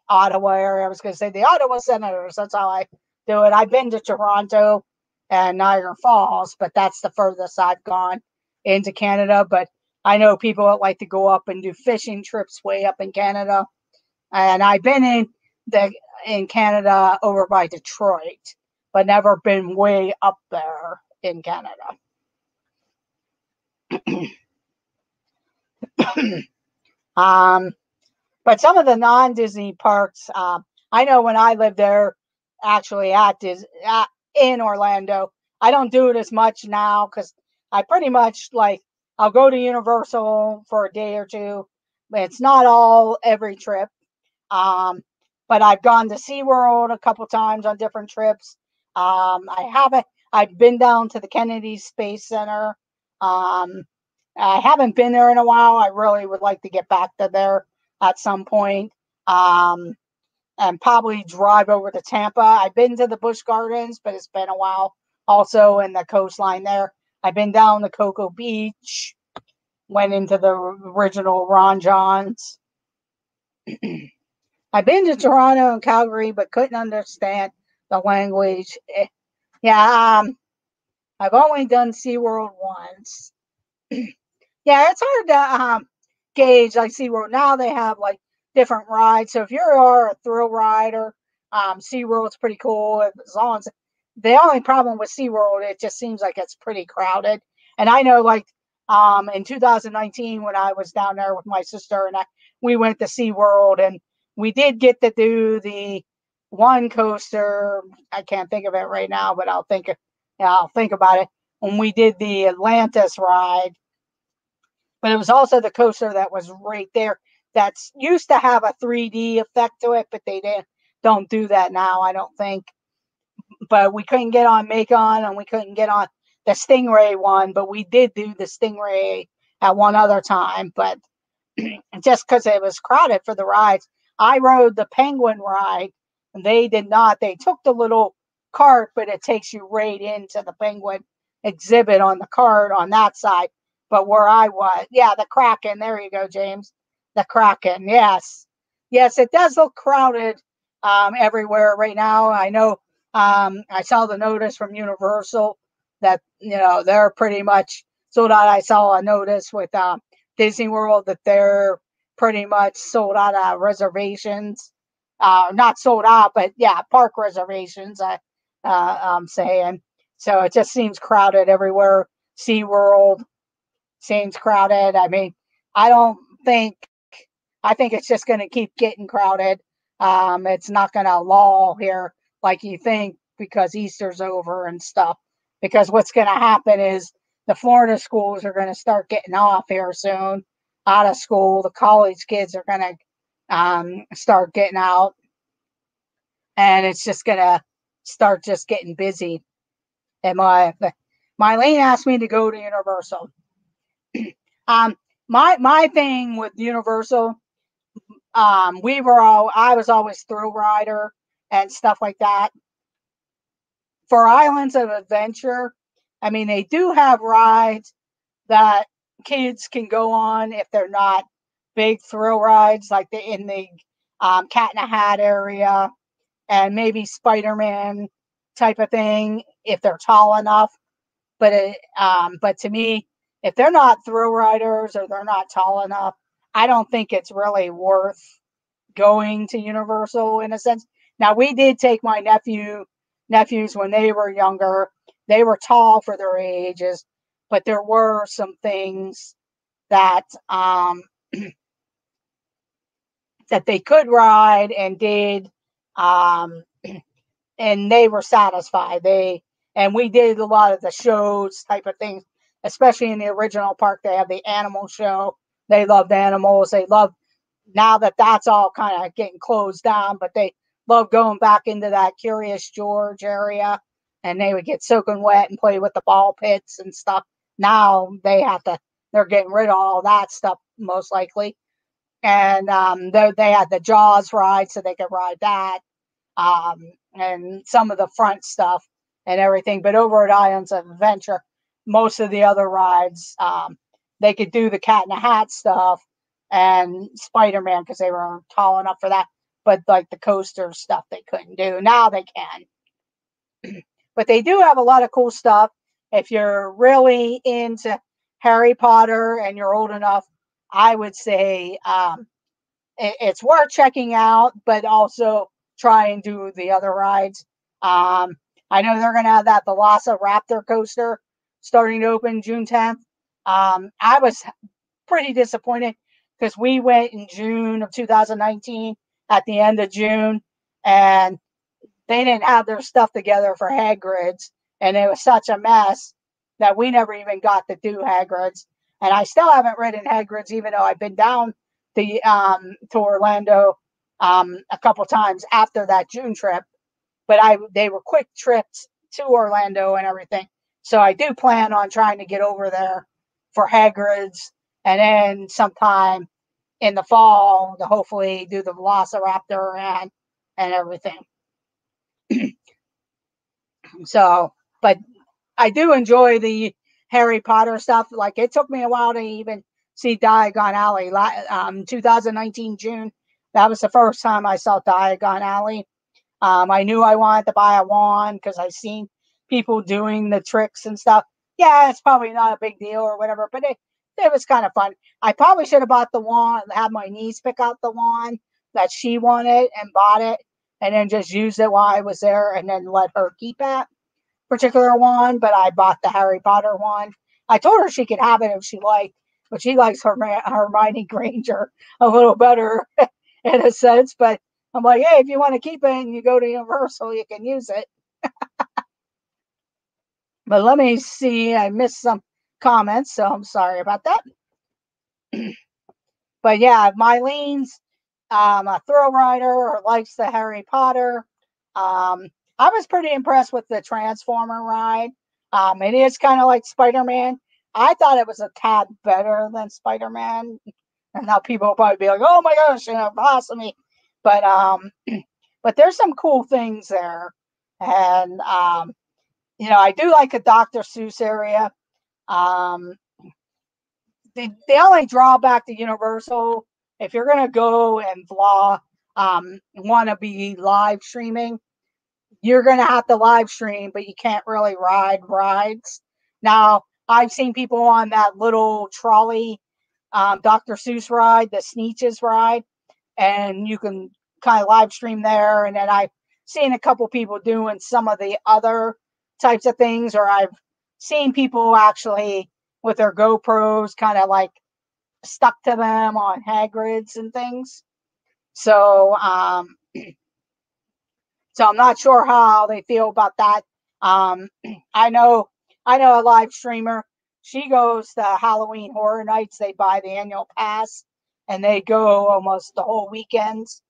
Ottawa area. I was going to say the Ottawa Senators. That's how I do it. I've been to Toronto and Niagara Falls, but that's the furthest I've gone into Canada. But I know people that like to go up and do fishing trips way up in Canada, and I've been in the in Canada over by Detroit, but never been way up there in Canada. <clears throat> um, but some of the non-Disney parks, um, I know when I lived there, actually at Dis- at, in Orlando, I don't do it as much now because I pretty much like I'll go to Universal for a day or two. It's not all every trip. Um, but I've gone to SeaWorld a couple times on different trips. Um, I haven't I've been down to the Kennedy Space Center. Um, I haven't been there in a while. I really would like to get back to there at some point. Um, and probably drive over to Tampa. I've been to the Busch Gardens, but it's been a while. Also in the coastline there. I've been down to Cocoa Beach. Went into the original Ron Jon's. <clears throat> I've been to Toronto and Calgary, but couldn't understand the language. Eh, yeah, um, I've only done SeaWorld once. <clears throat> yeah, it's hard to um, gauge like SeaWorld. Now they have like different rides. So if you're a thrill rider, um, SeaWorld's pretty cool. As long as the only problem with SeaWorld, it just seems like it's pretty crowded. And I know like um, in 2019 when I was down there with my sister and I, we went to SeaWorld and we did get to do the one coaster. I can't think of it right now, but I'll think. I'll think about it when we did the Atlantis ride. But it was also the coaster that was right there. That's used to have a 3D effect to it, but they didn't don't do that now. I don't think. But we couldn't get on Mako, and we couldn't get on the Stingray one. But we did do the Stingray at one other time. But <clears throat> just because it was crowded for the rides, I rode the Penguin ride, and they did not. They took the little cart, but it takes you right into the Penguin exhibit on the cart on that side. But where I was, yeah, the Kraken. There you go, James. The Kraken. Yes, yes, it does look crowded um, everywhere right now. I know. Um, I saw the notice from Universal that you know they're pretty much sold out. I saw a notice with uh, Disney World that they're pretty much sold out of reservations. Uh, not sold out, but yeah, park reservations. I, uh, I'm saying. So it just seems crowded everywhere. SeaWorld seems crowded. I mean, I don't think, I think it's just going to keep getting crowded. Um, it's not going to lull here like you think because Easter's over and stuff. Because what's going to happen is the Florida schools are going to start getting off here soon out of school. The college kids are going to um, start getting out. And it's just going to start just getting busy and my Mylene asked me to go to Universal. <clears throat> um, my my thing with Universal, um, we were all I was always thrill rider and stuff like that. For Islands of Adventure, I mean they do have rides that kids can go on if they're not big thrill rides like the in the um, Cat in a Hat area and maybe Spider Man type of thing if they're tall enough. But it, um, but to me, if they're not thrill riders or they're not tall enough, I don't think it's really worth going to Universal in a sense. Now we did take my nephew nephews when they were younger. They were tall for their ages, but there were some things that um, <clears throat> that they could ride and did um, <clears throat> and they were satisfied. They and we did a lot of the shows type of things, especially in the original park. They have the animal show. They loved animals. They love now that that's all kind of getting closed down, but they love going back into that Curious George area, and they would get soaking wet and play with the ball pits and stuff. Now they have to. They're getting rid of all that stuff most likely, and um, they had the Jaws ride, so they could ride that. Um, and some of the front stuff and everything. But over at Islands of Adventure, most of the other rides, um, they could do the cat in the hat stuff and Spider Man because they were tall enough for that. But like the coaster stuff, they couldn't do. Now they can. <clears throat> but they do have a lot of cool stuff. If you're really into Harry Potter and you're old enough, I would say um, it, it's worth checking out, but also try and do the other rides. Um, I know they're going to have that Velociraptor coaster starting to open June 10th. Um, I was pretty disappointed because we went in June of 2019 at the end of June and they didn't have their stuff together for Hagrid's and it was such a mess that we never even got to do Hagrid's. And I still haven't ridden Hagrid's even though I've been down the um, to Orlando um, a couple times after that June trip, but I they were quick trips to Orlando and everything. So I do plan on trying to get over there for Hagrid's and then sometime in the fall to hopefully do the Velociraptor and and everything. <clears throat> so, but I do enjoy the Harry Potter stuff. Like it took me a while to even see Diagon Alley. Um, 2019 June, that was the first time I saw Diagon Alley. Um, I knew I wanted to buy a wand because I seen people doing the tricks and stuff. Yeah, it's probably not a big deal or whatever, but it, it was kind of fun. I probably should have bought the wand, had my niece pick out the wand that she wanted and bought it, and then just used it while I was there, and then let her keep that particular one, But I bought the Harry Potter one. I told her she could have it if she liked, but she likes her Hermione Granger a little better <laughs> in a sense, but I'm like, hey, if you want to keep it and you go to Universal, you can use it. <laughs> but let me see. I missed some comments, so I'm sorry about that. <clears throat> but yeah, Mylene's um, a thrill rider or likes the Harry Potter. Um, I was pretty impressed with the Transformer ride. Um, it is kind of like Spider Man. I thought it was a tad better than Spider Man. And now people will probably be like, "Oh my gosh, you know, blasphemy!" But um, <clears throat> but there's some cool things there, and um, you know, I do like the Dr. Seuss area. Um, the the only drawback to Universal, if you're gonna go and vlog, um, want to be live streaming, you're gonna have to live stream, but you can't really ride rides. Now, I've seen people on that little trolley, um, Dr. Seuss ride, the Sneetches ride, and you can kind of live stream there. And then I've seen a couple people doing some of the other types of things, or I've seen people actually with their GoPros kind of like stuck to them on Hagrid's and things. So, um, <clears throat> so I'm not sure how they feel about that. Um, <clears throat> I know, I know a live streamer. She goes to Halloween Horror Nights. They buy the annual pass, and they go almost the whole weekends.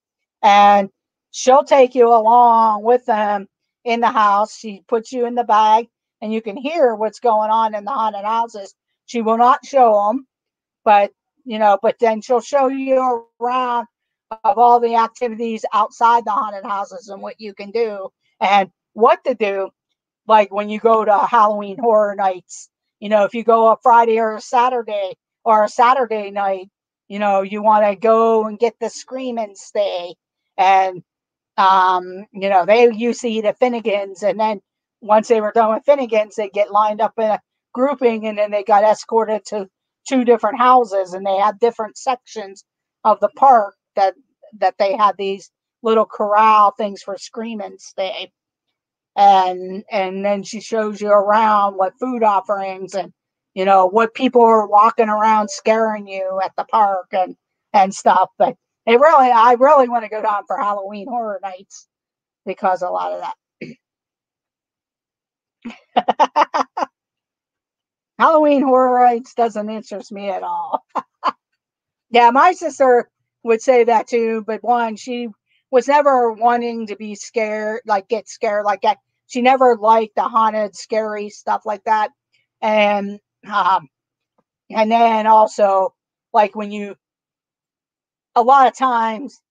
And she'll take you along with them in the house. She puts you in the bag, and you can hear what's going on in the haunted houses. She will not show them, but you know, but then she'll show you around of all the activities outside the haunted houses and what you can do and what to do. Like when you go to Halloween horror nights, you know, if you go a Friday or a Saturday or a Saturday night, you know, you want to go and get the scream and stay. And, um, you know, they used to eat at Finnegan's. And then once they were done with Finnegan's, they get lined up in a grouping and then they got escorted to two different houses and they had different sections of the park that that they had these little corral things for scream and stay. And and then she shows you around what food offerings and you know what people are walking around scaring you at the park and and stuff. But it really i really want to go down for halloween horror nights because a lot of that. <laughs> Halloween horror nights doesn't interest me at all. <laughs> Yeah my sister would say that too. But one, she was never wanting to be scared, like get scared like that. She never liked the haunted, scary stuff like that. And um, and then also like when you a lot of times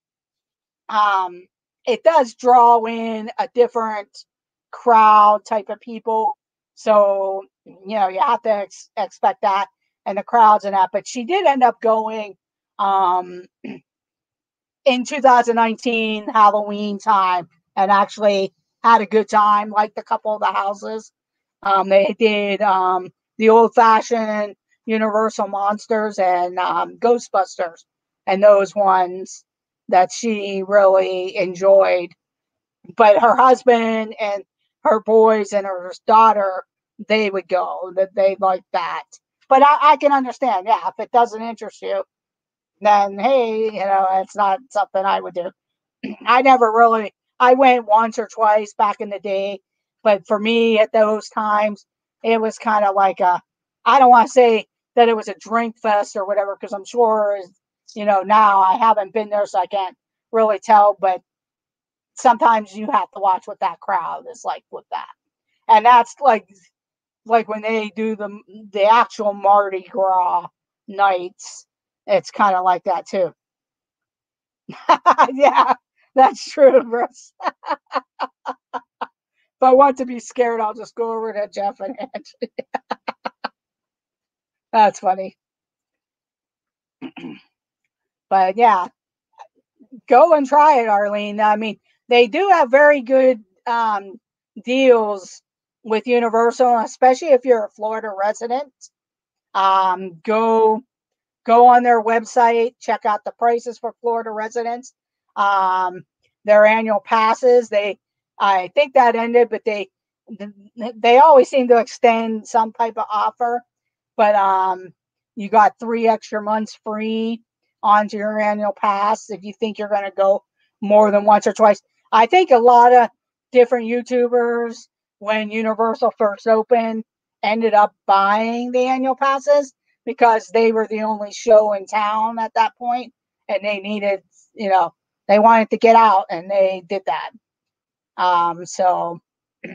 um it does draw in a different crowd type of people. So, you know, you have to ex- expect that and the crowds and that. But she did end up going um, in 2019 Halloween time and actually had a good time, liked a couple of the houses. Um, they did um, the old fashioned Universal Monsters and um, Ghostbusters, and those ones that she really enjoyed. But her husband and her boys and her daughter, they would go, that they like that. But I, I can understand, yeah, if it doesn't interest you, then hey, you know, it's not something I would do. <clears throat> I never really, I went once or twice back in the day, but for me at those times, it was kind of like a, I don't want to say that it was a drink fest or whatever, because I'm sure, you know, now I haven't been there, so I can't really tell, but sometimes you have to watch what that crowd is like with that. And that's like, like when they do the the actual Mardi Gras nights, it's kind of like that too. <laughs> yeah, that's true, Bruce. <laughs> if I want to be scared, I'll just go over to Jeff and Angie. <laughs> that's funny. <clears throat> but yeah, go and try it, Arlene. I mean, they do have very good um, deals with Universal, especially if you're a Florida resident. Um, go go on their website, check out the prices for Florida residents. Um, their annual passes, they, I think that ended, but they, they always seem to extend some type of offer. But um, you got three extra months free onto your annual pass if you think you're going to go more than once or twice. I think a lot of different YouTubers, when Universal first opened, ended up buying the annual passes because they were the only show in town at that point and they needed, you know, they wanted to get out and they did that. Um, so, <clears throat>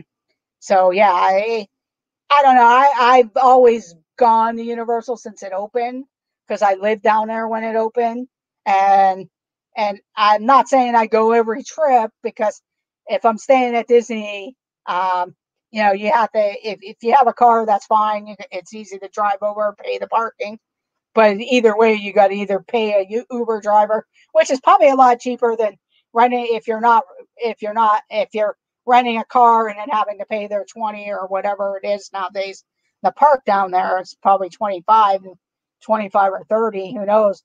so yeah, I, I don't know. I, I've always gone to Universal since it opened because I lived down there when it opened. And, and I'm not saying I go every trip because if I'm staying at Disney, um, you know, you have to, if, if you have a car, that's fine. It's easy to drive over, pay the parking. But either way, you got to either pay a Uber driver, which is probably a lot cheaper than renting if you're not, if you're not, if you're renting a car and then having to pay their 20 or whatever it is nowadays. The park down there is probably 25, 25 or 30, who knows,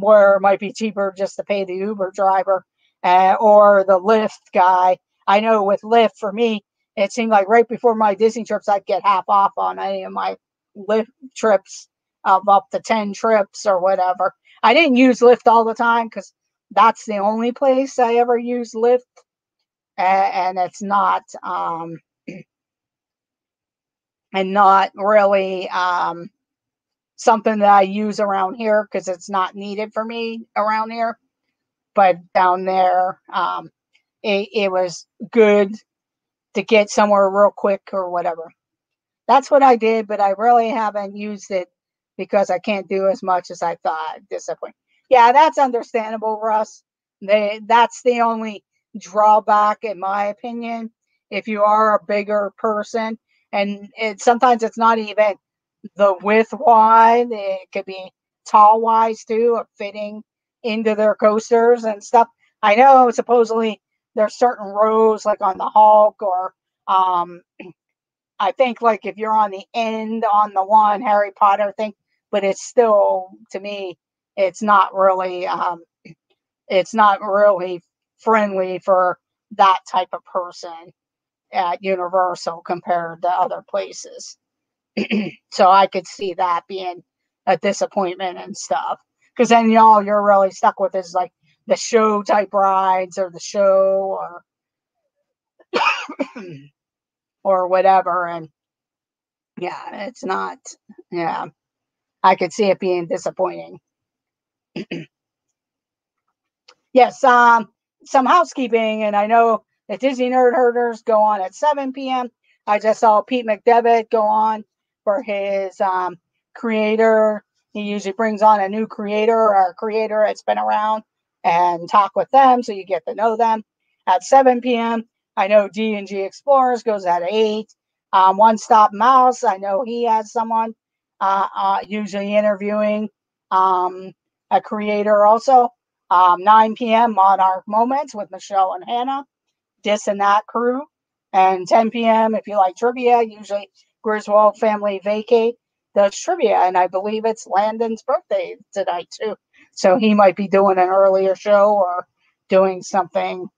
where it might be cheaper just to pay the Uber driver uh, or the Lyft guy. I know with Lyft, for me, it seemed like right before my Disney trips, I'd get half off on any of my Lyft trips of up to 10 trips or whatever. I didn't use Lyft all the time because that's the only place I ever use Lyft. And, and it's not, um, <clears throat> and not really um, something that I use around here because it's not needed for me around here. But down there, um, it, it was good to get somewhere real quick or whatever. That's what I did, but I really haven't used it because I can't do as much as I thought. Disappointing. Yeah, that's understandable, Russ. They, that's the only drawback, in my opinion. If you are a bigger person, and it, sometimes it's not even the width wide, it could be tall wise too, of fitting into their coasters and stuff. I know supposedly there's certain rows like on the Hulk or um <clears throat> I think like if you're on the end on the one Harry Potter thing, but it's still to me it's not really um <clears throat> it's not really friendly for that type of person at Universal compared to other places. <clears throat> so I could see that being a disappointment and stuff. Because then y'all you're really stuck with is like the show type rides or the show or <coughs> or whatever and yeah it's not yeah i could see it being disappointing. <coughs> Yes um some housekeeping and i know the disney nerd herders go on at 7 p.m i just saw pete mcdevitt go on for his um creator. He usually brings on a new creator or a creator that's been around and talk with them so you get to know them at 7 p.m. I know D&G Explorers goes at 8. Um, One Stop Mouse, I know he has someone uh, uh, usually interviewing um, a creator also. Um, 9 p.m. Monarch Moments with Michelle and Hannah, Dis and that crew. And 10 p.m. if you like trivia, usually Griswold Family Vacate does trivia. And I believe it's Landon's birthday tonight too. So he might be doing an earlier show or doing something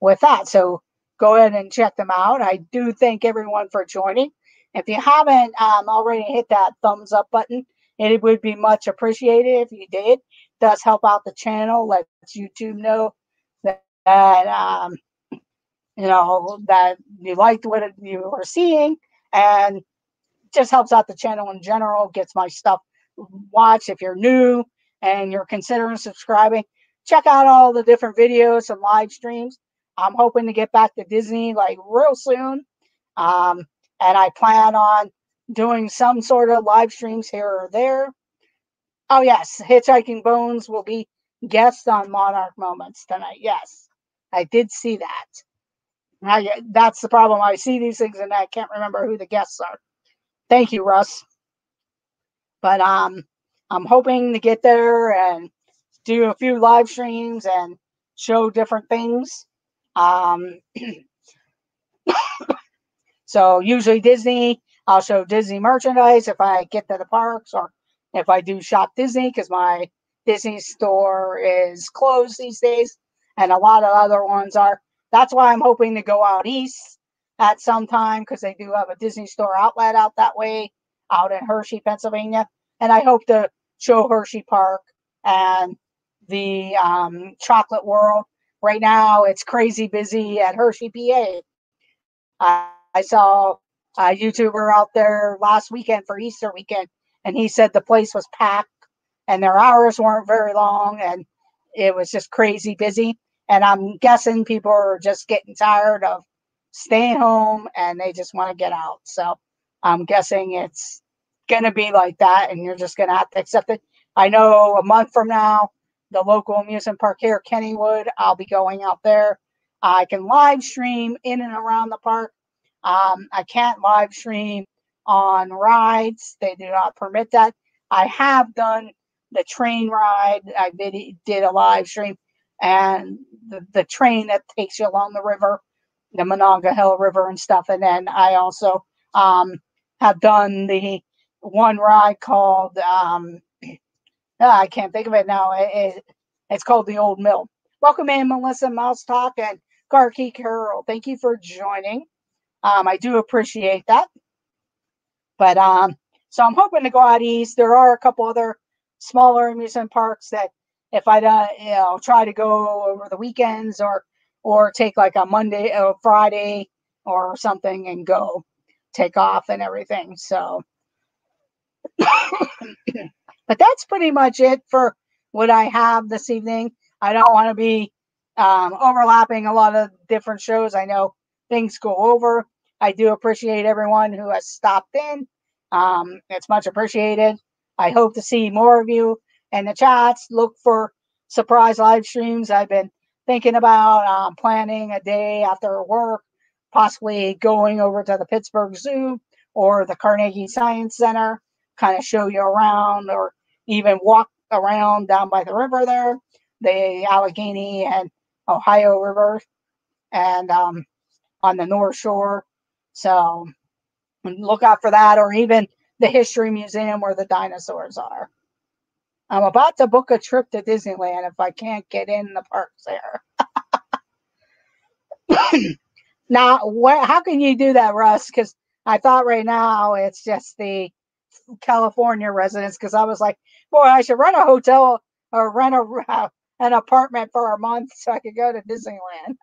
with that. So go ahead and check them out. I do thank everyone for joining. If you haven't um, already hit that thumbs up button, it would be much appreciated if you did. It does help out the channel, lets YouTube know that, that um, you know that you liked what you were seeing, and just helps out the channel in general. Gets my stuff watched. If you're new, and you're considering subscribing, check out all the different videos and live streams. I'm hoping to get back to Disney like real soon. Um, and I plan on doing some sort of live streams here or there. Oh, yes, Hitchhiking Bones will be guest on Monarch Moments tonight. Yes, I did see that. I, that's the problem. I see these things and I can't remember who the guests are. Thank you, Russ. But um, I'm hoping to get there and do a few live streams and show different things. Um, <coughs> so usually Disney, I'll show Disney merchandise if I get to the parks or if I do shop Disney because my Disney store is closed these days and a lot of other ones are. That's why I'm hoping to go out east at some time because they do have a Disney store outlet out that way out in Hershey, Pennsylvania. And I hope to show Hershey Park and the um, Chocolate World right now it's crazy busy at Hershey, PA. Uh, I saw a YouTuber out there last weekend for Easter weekend, and he said the place was packed and their hours weren't very long and it was just crazy busy. And I'm guessing people are just getting tired of staying home and they just want to get out. So I'm guessing it's going to be like that and you're just going to have to accept it. I know a month from now, the local amusement park here, Kennywood, I'll be going out there. I can live stream in and around the park. Um, I can't live stream on rides, they do not permit that. I have done the train ride. I did, did a live stream and the, the train that takes you along the river, the Monongahela River and stuff. And then I also um, have done the one ride called, um, <clears throat> I can't think of it now. It, it, it's called the Old Mill. Welcome in, Melissa Mouse Talk and Garkey Carol. Thank you for joining. Um, I do appreciate that. But um, so I'm hoping to go out east. There are a couple other smaller amusement parks that if I uh, you know try to go over the weekends or or take like a Monday or Friday or something and go take off and everything. So but that's pretty much it for what I have this evening. I don't want to be um, overlapping a lot of different shows. I know things go over. I do appreciate everyone who has stopped in. Um, it's much appreciated. I hope to see more of you in the chats. Look for surprise live streams. I've been thinking about um, planning a day after work, possibly going over to the Pittsburgh Zoo or the Carnegie Science Center, kind of show you around or even walk around down by the river there, the Allegheny and Ohio River, and um, on the North Shore. So look out for that, or even the History Museum where the dinosaurs are. I'm about to book a trip to Disneyland if I can't get in the parks there. <coughs> now, how can you do that, Russ? Because I thought right now it's just the California residents. Because I was like, boy, I should rent a hotel or rent a uh, <laughs> an apartment for a month so I could go to Disneyland.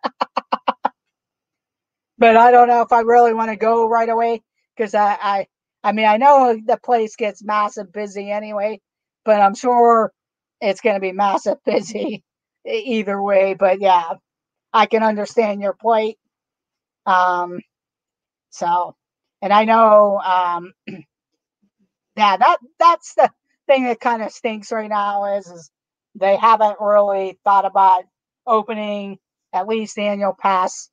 <laughs> but I don't know if I really want to go right away because I, I I mean, I know the place gets massive busy anyway, but I'm sure it's going to be massive <laughs> busy either way. But yeah, I can understand your plight. Um, so, and I know, um, <clears throat> yeah, that that's the thing that kind of stinks right now is, is they haven't really thought about opening at least annual pass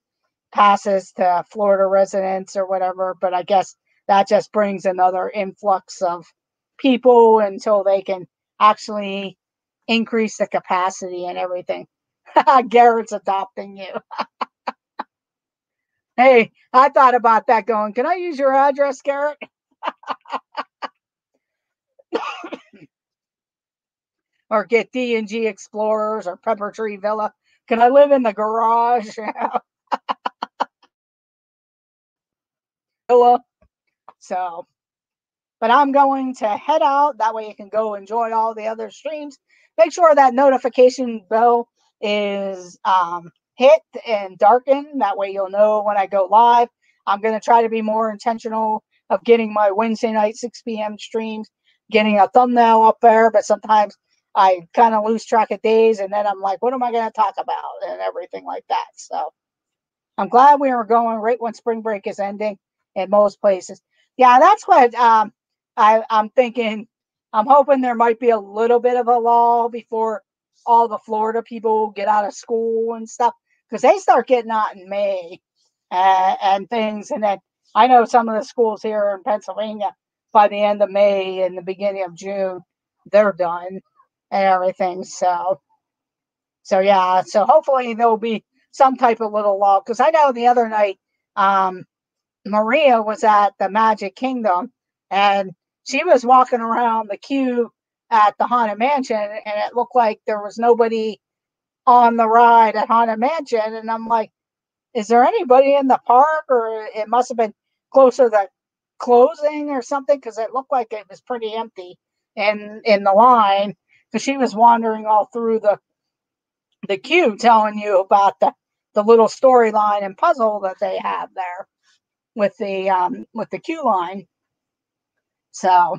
passes to Florida residents or whatever. But I guess that just brings another influx of people until they can actually increase the capacity and everything. <laughs> Garrett's adopting you. <laughs> hey, I thought about that going, can I use your address, Garrett? <laughs> or get D&G Explorers or Pepper Tree Villa. Can I live in the garage? <laughs> Villa. So, but I'm going to head out. That way you can go enjoy all the other streams. Make sure that notification bell is um, hit and darkened. That way you'll know when I go live. I'm going to try to be more intentional of getting my Wednesday night 6 p.m. streams, getting a thumbnail up there. But sometimes I kind of lose track of days and then I'm like, what am I going to talk about and everything like that. So I'm glad we are going right when spring break is ending in most places yeah, that's what um, I, I'm thinking. I'm hoping there might be a little bit of a lull before all the Florida people get out of school and stuff because they start getting out in May and, and things. And then I know some of the schools here in Pennsylvania by the end of May and the beginning of June, they're done and everything. So, so yeah, so hopefully there'll be some type of little lull because I know the other night, um, Maria was at the Magic Kingdom and she was walking around the queue at the Haunted Mansion and it looked like there was nobody on the ride at Haunted Mansion. And I'm like, is there anybody in the park or it must have been closer to closing or something because it looked like it was pretty empty in in the line because she was wandering all through the the queue telling you about the the little storyline and puzzle that they have there with the um with the queue line. So,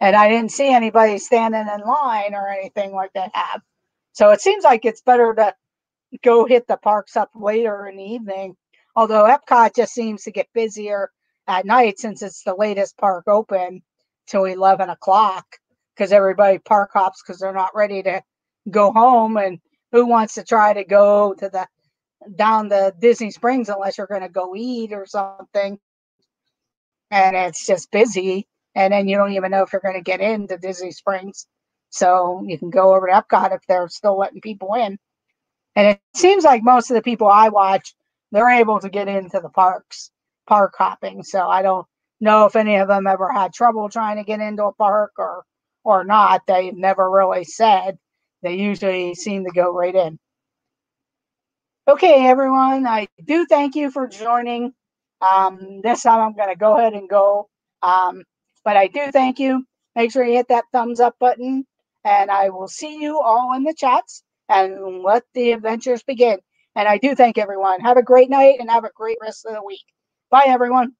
and I didn't see anybody standing in line or anything like they have. So it seems like it's better to go hit the parks up later in the evening. Although Epcot just seems to get busier at night since it's the latest park open till 11 o'clock because everybody park hops because they're not ready to go home. And who wants to try to go to the down the Disney Springs unless you're going to go eat or something? And it's just busy. And then you don't even know if you're going to get into Disney Springs. So you can go over to Epcot if they're still letting people in. And it seems like most of the people I watch, they're able to get into the parks, park hopping. So I don't know if any of them ever had trouble trying to get into a park or or not. They've never really said. They usually seem to go right in. Okay, everyone, I do thank you for joining. Um, this time I'm going to go ahead and go. Um, but I do thank you. Make sure you hit that thumbs up button, and I will see you all in the chats and let the adventures begin. And I do thank everyone. Have a great night and have a great rest of the week. Bye, everyone.